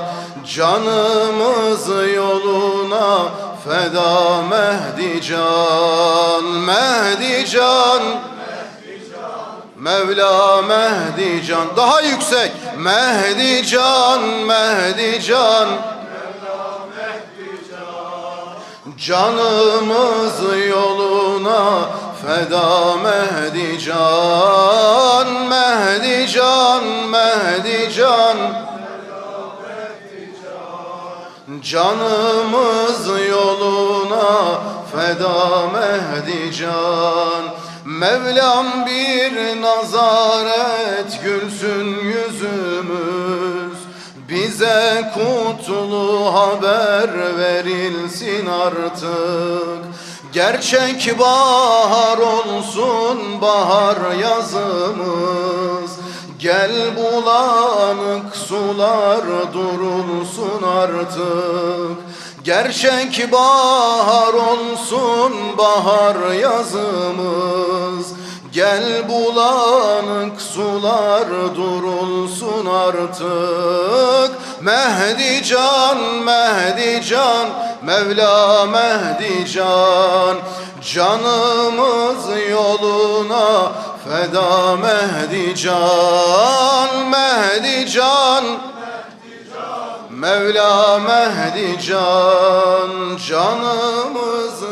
Canımız yoluna feda Mehdi can. Mehdi can Mevla Mehdi Can daha yüksek. Mehdi Can Mehdi Can. Canımız yoluna feda Mehdi Can Mehdi Can Mehdi Can. Canımız yoluna feda Mehdi Can Mevlam bir nazaret gülsün yüzümüz. Bize kutlu haber verilsin artık. Gerçek bahar olsun bahar yazımız. Gel bulanık sular durulsun artık Gerçek bahar olsun bahar yazımız. Gel bulanık sular durulsun artık. Mehdi can, Mehdi can, Mevla Mehdi can. Canımız yoluna feda Mehdi can, Mehdi can Mevla Mehdi can canımız